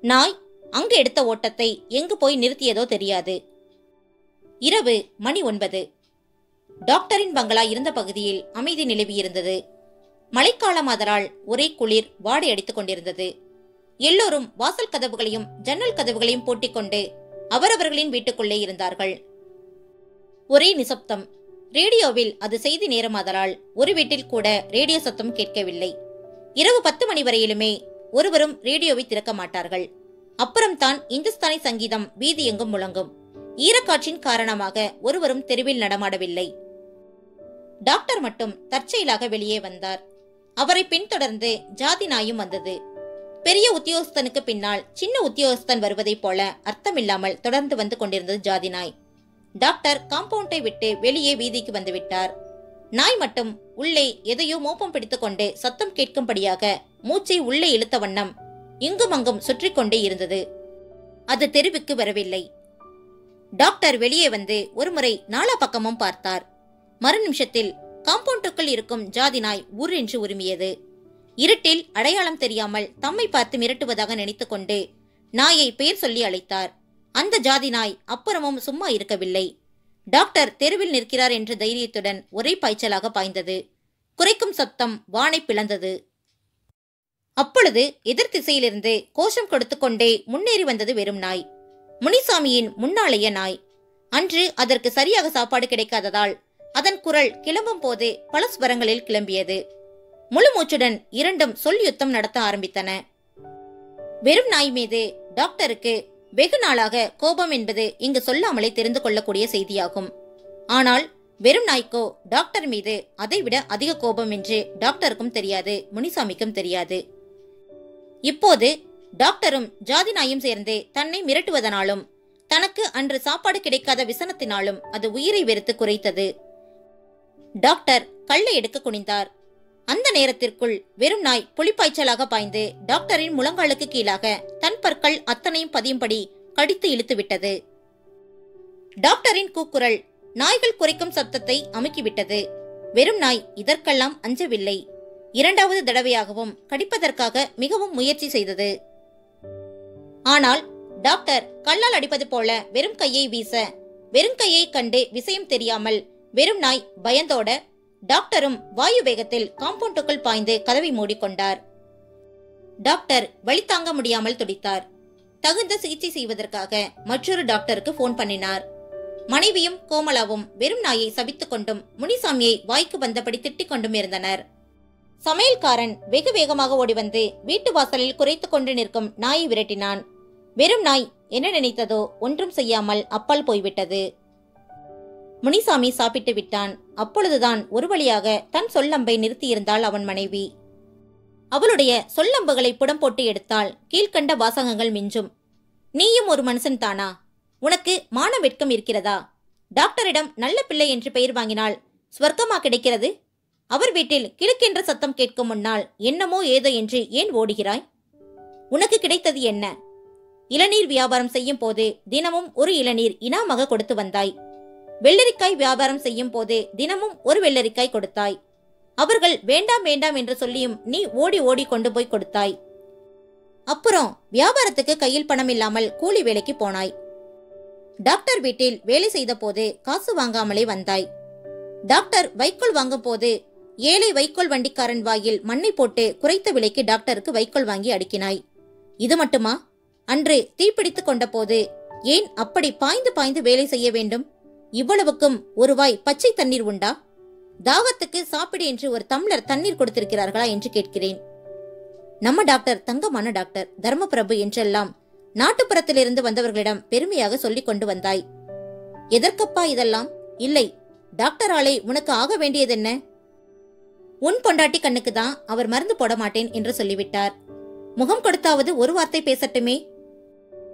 நாய் அங்கு எடுத்த ஓட்டத்தை எங்கு போய் நிறுத்தியதோ தெரியாது. இரவு மணி ஒன்பது. டாக்டரின் பங்களா இருந்த பகுதியில் அமைதி நிலவியிருந்தது. மழைக்காலமாதலால் ஒரே குளிர் வாடை அடித்துக் கொண்டிருந்தது. எல்லோரும் வாசல் கதவுகளையும் ஜன்னல் கதவுகளையும் பூட்டிக்கொண்டு அவரவர்களின் வீட்டுக்குள்ளே இருந்தார்கள். ஒரே நிசப்தம். ரேடியோவில் அது செய்தி நேரமாதலால் ஒரு வீட்டில் கூட ரேடியோ சத்தம் கேட்கவில்லை. இரவு பத்து மணி வரையிலுமே ஒருவரும் ரேடியோவை திறக்க மாட்டார்கள். அப்புறம்தான் இந்துஸ்தானி சங்கீதம் வீதி எங்கும் முழங்கும். ஈரக்காற்றின் காரணமாக ஒருவரும் தெருவில் நடமாடவில்லை. டாக்டர் மட்டும் தற்செயலாக வெளியே வந்தார். அவரை பின்தொடர்ந்து ஜாதி நாயும் வந்தது. பெரிய உத்தியோகஸ்தனுக்கு பின்னால் சின்ன உத்தியோகஸ்தன் வருவதைப் போல அர்த்தமில்லாமல் தொடர்ந்து வந்து கொண்டிருந்தது ஜாதி நாய். டாக்டர் காம்பவுண்டை விட்டு வெளியே வீதிக்கு வந்துவிட்டார் நாய் மட்டும் உள்ளே எதையோ மோப்பம் பிடித்துக்கொண்டு சத்தம் கேட்கும்படியாக மூச்சை உள்ளே இழுத்த வண்ணம் இங்கும் அங்கும் சுற்றி கொண்டே இருந்தது. அது தெருவுக்கு வரவில்லை. டாக்டர் வெளியே வந்து ஒருமுறை நாலா பக்கமும் பார்த்தார். மறு நிமிஷத்தில் காம்பவுண்டுக்குள் இருக்கும் ஜாதி நாய் உர் என்று உரிமியது. இருட்டில் அடையாளம் தெரியாமல் தம்மை பார்த்து மிரட்டுவதாக நினைத்துக்கொண்டு நாயை பெயர் சொல்லி அழைத்தார். அந்த ஜாதி நாய் அப்புறமும் சும்மா இருக்கவில்லை. டாக்டர் தெருவில் நிற்கிறார் என்ற தைரியத்துடன் ஒரே பாய்ச்சலாக பாய்ந்தது. குறைக்கும் சத்தம் வானை பிளந்தது. அப்பொழுது எதிர் திசையிலிருந்து கோஷம் கொடுத்துக்கொண்டே முன்னேறி வந்தது வெறும் நாய். முனிசாமியின் முன்னாளைய நாய். அன்று அதற்கு சரியாக சாப்பாடு கிடைக்காததால் அதன் குரல் கிளம்பும் போது பல ஸ்வரங்களில் கிளம்பியது. முழு மூச்சுடன் இரண்டும் சொல் யுத்தம் நடத்த ஆரம்பித்தன. வெறும் நாய் மீது டாக்டருக்கு வெகு நாளாக கோபம் என்பது இங்கு சொல்லாமலே தெரிந்து கொள்ளக்கூடிய செய்தியாகும். ஆனால் வெறும் நாய்க்கோ டாக்டர் மீது அதைவிட அதிக கோபம் என்று டாக்டருக்கும் தெரியாது முனிசாமிக்கும் தெரியாது. இப்போது டாக்டரும் ஜாதி நாயும் சேர்ந்து தன்னை மிரட்டுவதனாலும் தனக்கு அன்று சாப்பாடு கிடைக்காத விசனத்தினாலும் அது உயிரை வெறுத்து குறைத்தது. டாக்டர் கல்லை எடுக்க குனிந்தார். அந்த நேரத்திற்குள் வெறும் நாய் புலிப்பாய்ச்சலாக பாய்ந்து டாக்டரின் முழங்காலுக்கு கீழாக தன் பற்கள் அத்தனையும் பதியும்படி கடித்து இழுத்து விட்டது டாக்டரின் கூக்குரல் நாய்கள் குறைக்கும் சத்தத்தை அமுக்கிவிட்டது. வெறும் நாய் இதற்கெல்லாம் அஞ்சவில்லை. இரண்டாவது தடவையாகவும் கடிப்பதற்காக மிகவும் முயற்சி செய்தது. ஆனால் டாக்டர் கல்லால் அடிப்பது போல வெறும் கையை வீச வெறும் கையை கண்டு விஷயம் தெரியாமல் வெறும் நாய் பயந்தோட டாக்டரும் வாயு வேகத்தில் காம்பவுண்டுக்குள் பாய்ந்து கதவை மூடிக்கொண்டார். டாக்டர் வழி தாங்க முடியாமல் துடித்தார். தகுந்த சிகிச்சை செய்வதற்காக மற்றொரு டாக்டருக்கு போன் பண்ணினார். மனைவியும் கோமலாவும் வெறும் நாயை சபித்துக் கொண்டும் முனிசாமியை வாய்க்கு வந்தபடி திட்டிக் கொண்டும் இருந்தனர். சமையல்காரன் வெகு வேகமாக ஓடி வந்து வீட்டு வாசலில் குறைத்துக் கொண்டு நிற்கும் நாயை விரட்டினான். வெறும் நாய் என்ன நினைத்ததோ ஒன்றும் செய்யாமல் அப்பால் போய்விட்டது. முனிசாமி சாப்பிட்டு விட்டான். அப்பொழுதுதான் ஒரு வழியாக தன் சொல்லம்பை நிறுத்தியிருந்தாள் அவன் மனைவி. அவளுடைய சொல்லம்புகளை புடம் போட்டு எடுத்தால் கீழ்க்கண்ட வாசகங்கள் மிஞ்சும். நீயும் ஒரு மனுஷன் தானா? உனக்கு மான வெட்கம் இருக்கிறதா? டாக்டரிடம் நல்ல பிள்ளை என்று பெயர் வாங்கினால் ஸ்வர்க்கமா கிடைக்கிறது? அவர் வீட்டில் கிழக்கென்ற சத்தம் கேட்கும் முன்னால் என்னமோ ஏதோ என்று ஏன் ஓடுகிறாய்? உனக்கு கிடைத்தது என்ன? இளநீர் வியாபாரம் செய்யும் போது தினமும் ஒரு இளநீர் இனாமாக கொடுத்து வந்தாய். வெள்ளரிக்காய் வியாபாரம் செய்யும் போது தினமும் ஒரு வெள்ளரிக்காய் கொடுத்தாய். அவர்கள் வேண்டாம் வேண்டாம் என்று சொல்லியும் நீ ஓடி ஓடி கொண்டு போய் கொடுத்தாய். அப்புறம் வியாபாரத்துக்கு கையில் பணம் இல்லாமல் கூலி வேலைக்கு போனாய். டாக்டர் வீட்டில் வேலை செய்த போது காசு வாங்காமலே வந்தாய். டாக்டர் வைக்கோல் வாங்கும் போது ஏழை வைக்கோல் வண்டிக்காரன் வாயில் மண்ணை போட்டு குறைத்த விலைக்கு டாக்டருக்கு வைக்கோல் வாங்கி அடுக்கினாய். இது மட்டுமா? அன்று தீப்பிடித்துக் கொண்ட போது ஏன் அப்படி பாய்ந்து பாய்ந்து வேலை செய்ய வேண்டும்? இவ்வளவுக்கும் ஒரு வாய் பச்சை தண்ணீர் உண்டா? தாகத்துக்கு சாப்பிடு என்று ஒரு தம்ளர் தண்ணீர் கொடுத்திருக்கிறார்களா என்று கேட்கிறேன். நம்ம டாக்டர் தங்கமான டாக்டர் தர்மபிரபு என்றெல்லாம் நாட்டுப்புறத்திலிருந்து வந்தவர்களிடம் பெருமையாக சொல்லிக் கொண்டு வந்தாய். எதற்கப்பா இதெல்லாம்? இல்லை டாக்டராலே உனக்கு ஆக வேண்டியதென்ன? உன் பொண்டாட்டி கண்ணுக்கு தான் அவர் மருந்து போட மாட்டேன் என்று சொல்லிவிட்டார். முகம் கொடுத்தாவது ஒரு வார்த்தை பேசட்டுமே?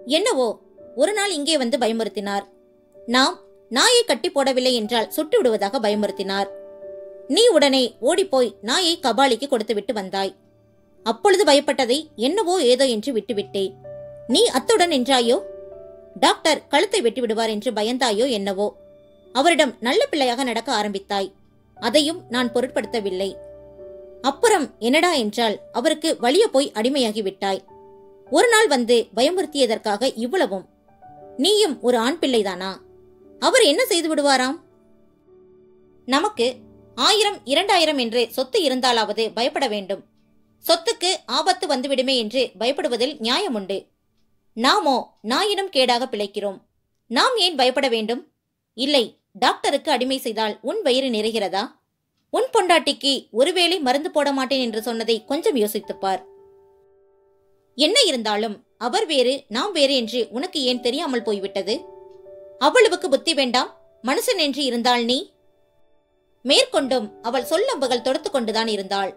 என்னவோ ஒரு நாள் இங்கே வந்து பயமுறுத்தினார். நாம் நாயை கட்டி போடவில்லை என்றால் சுட்டு விடுவதாக பயமுறுத்தினார். நீ உடனே ஓடிப்போய் நாயை கபாலிக்கு கொடுத்துவிட்டு வந்தாய். அப்பொழுது பயப்பட்டதை என்னவோ ஏதோ என்று விட்டுவிட்டேன் நீ அத்துடன் நின்றாயோ? டாக்டர் கழுத்தை வெட்டி விடுவார் என்று பயந்தாயோ என்னவோ? அவரிடம் நல்ல பிள்ளையாக நடக்க ஆரம்பித்தாய். அதையும் நான் பொருட்படுத்தவில்லை. அப்புறம் என்னடா என்றால் அவருக்கு வழிய போய் அடிமையாகி விட்டாய் ஒரு நாள் வந்து பயமுறுத்தியதற்காக இவ்வளவும். நீயும் ஒரு ஆண் பிள்ளைதானா? அவர் என்ன செய்து விடுவாராம்? நமக்கு ஆயிரம் இரண்டாயிரம் என்று சொத்து இருந்தாலாவது பயப்பட வேண்டும். சொத்துக்கு ஆபத்து வந்துவிடுமே என்று பயப்படுவதில் நியாயம் உண்டு. நாமோ நாயினும் கேடாக பிழைக்கிறோம். நாம் ஏன் பயப்பட வேண்டும்? இல்லை டாக்டருக்கு அடிமை செய்தால் உன் வயிறு நிறைகிறதா? உன் பொண்டாட்டிக்கு ஒருவேளை மருந்து போட மாட்டேன் என்று சொன்னதை கொஞ்சம் யோசித்துப்பார். என்ன இருந்தாலும் அவர் வேறு நாம் வேறு என்று உனக்கு ஏன் தெரியாமல் போய்விட்டது? அவ்வளவுக்கு புத்தி வேண்டாம். மனுஷன் என்று இருந்தாள் நீ. மேற்கொண்டும் அவள் சொல்லம்புகள் தொடுத்து கொண்டுதான் இருந்தாள்.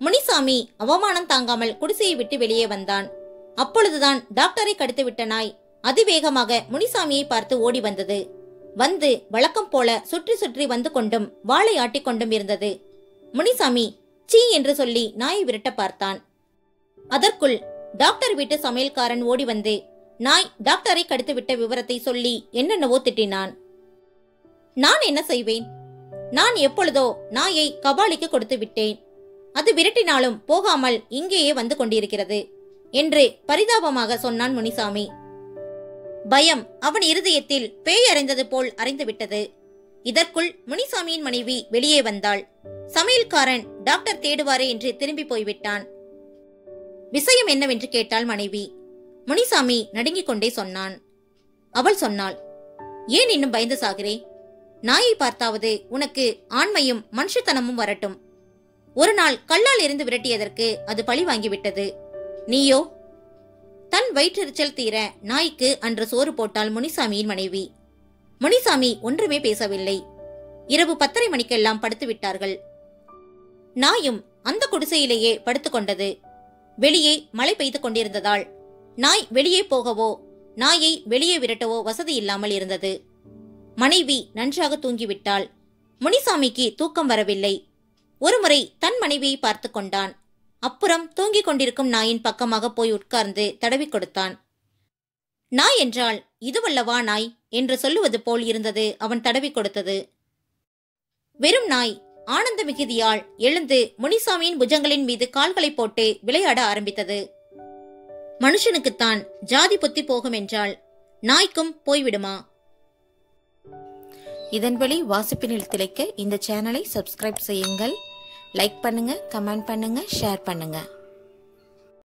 முனிசாமி அவமானம் தாங்காமல் குடிசையை விட்டு வெளியே வந்தான். அப்பொழுதுதான் டாக்டரை கடித்துவிட்ட நாய் அதிவேகமாக முனிசாமியை பார்த்து ஓடி வந்தது. வந்து வழக்கம் போல சுற்றி சுற்றி வந்து கொண்டும் வாளை ஆட்டிக் கொண்டும் இருந்தது. முனிசாமி சீ என்று சொல்லி நாயை விரட்ட பார்த்தான். அதற்குள் டாக்டர் வீட்டு சமையல்காரன் ஓடி வந்து நாய் டாக்டரை கடித்துவிட்ட விவரத்தை சொல்லி என்னென்னவோ திட்டினான். நான் என்ன செய்வேன்? நான் எப்பொழுதோ நாயை கபாலிக்கு கொடுத்து விட்டேன். அது விரட்டினாலும் போகாமல் இங்கேயே வந்து கொண்டிருக்கிறது என்று பரிதாபமாக சொன்னான் முனிசாமி. பயம் அவன் இருதயத்தில் பேய் அறைந்தது போல் அறைந்துவிட்டது இதற்குள் முனிசாமியின் மனைவி வெளியே வந்தாள். சமையல்காரன் டாக்டர் தேடுவாரே என்று திரும்பி போய்விட்டான். விஷயம் என்னவென்று கேட்டாள் மனைவி. முனிசாமி நடுங்கிக் கொண்டே சொன்னான். அவள் சொன்னாள் ஏன் இன்னும் பயந்து சாகிறே? நாயை பார்த்தாவது உனக்கு ஆண்மையும் மனுஷத்தனமும் வரட்டும். ஒரு நாள் கல்லால் எறிந்து விரட்டியதற்கு அது பழி வாங்கிவிட்டது. நீயோ? தன் வயிற்றெரிச்சல் தீர நாய்க்கு அன்று சோறு போட்டால் முனிசாமியின் மனைவி. முனிசாமி ஒன்றுமே பேசவில்லை. இரவு பத்தரை மணிக்கெல்லாம் படுத்து விட்டார்கள். நாயும் அந்த குடிசையிலேயே படுத்துக்கொண்டது வெளியே மழை பெய்து கொண்டிருந்ததால் நாய் வெளியே போகவோ நாயை வெளியே விரட்டவோ வசதி இல்லாமல் இருந்தது. மனைவி நன்றாக தூங்கிவிட்டாள். முனிசாமிக்கு தூக்கம் வரவில்லை. ஒருமுறை தன் மனைவியை பார்த்து கொண்டான். அப்புறம் தூங்கிக் கொண்டிருக்கும் நாயின் பக்கமாக போய் உட்கார்ந்து தடவி கொடுத்தான். நாய் என்றால் இதுவல்லவா நாய்? என்று சொல்லுவது போல் இருந்தது அவன் தடவி கொடுத்தது. வெறும் நாய். ஆனந்த மிகுதியால் எழுந்து முனிசாமியின் புஜங்களின் மீது கால்களை போட்டு விளையாட ஆரம்பித்தது. மனுஷனுக்குத்தான் ஜாதி பொத்தி போகும் என்றால் நாய்க்கும் போய்விடுமா? இதன் வழி வாசிப்பினில் திளைக்க இந்த சேனலை சப்ஸ்கிரைப் செய்யுங்கள். லைக் பண்ணுங்க கமெண்ட் பண்ணுங்க ஷேர் பண்ணுங்க.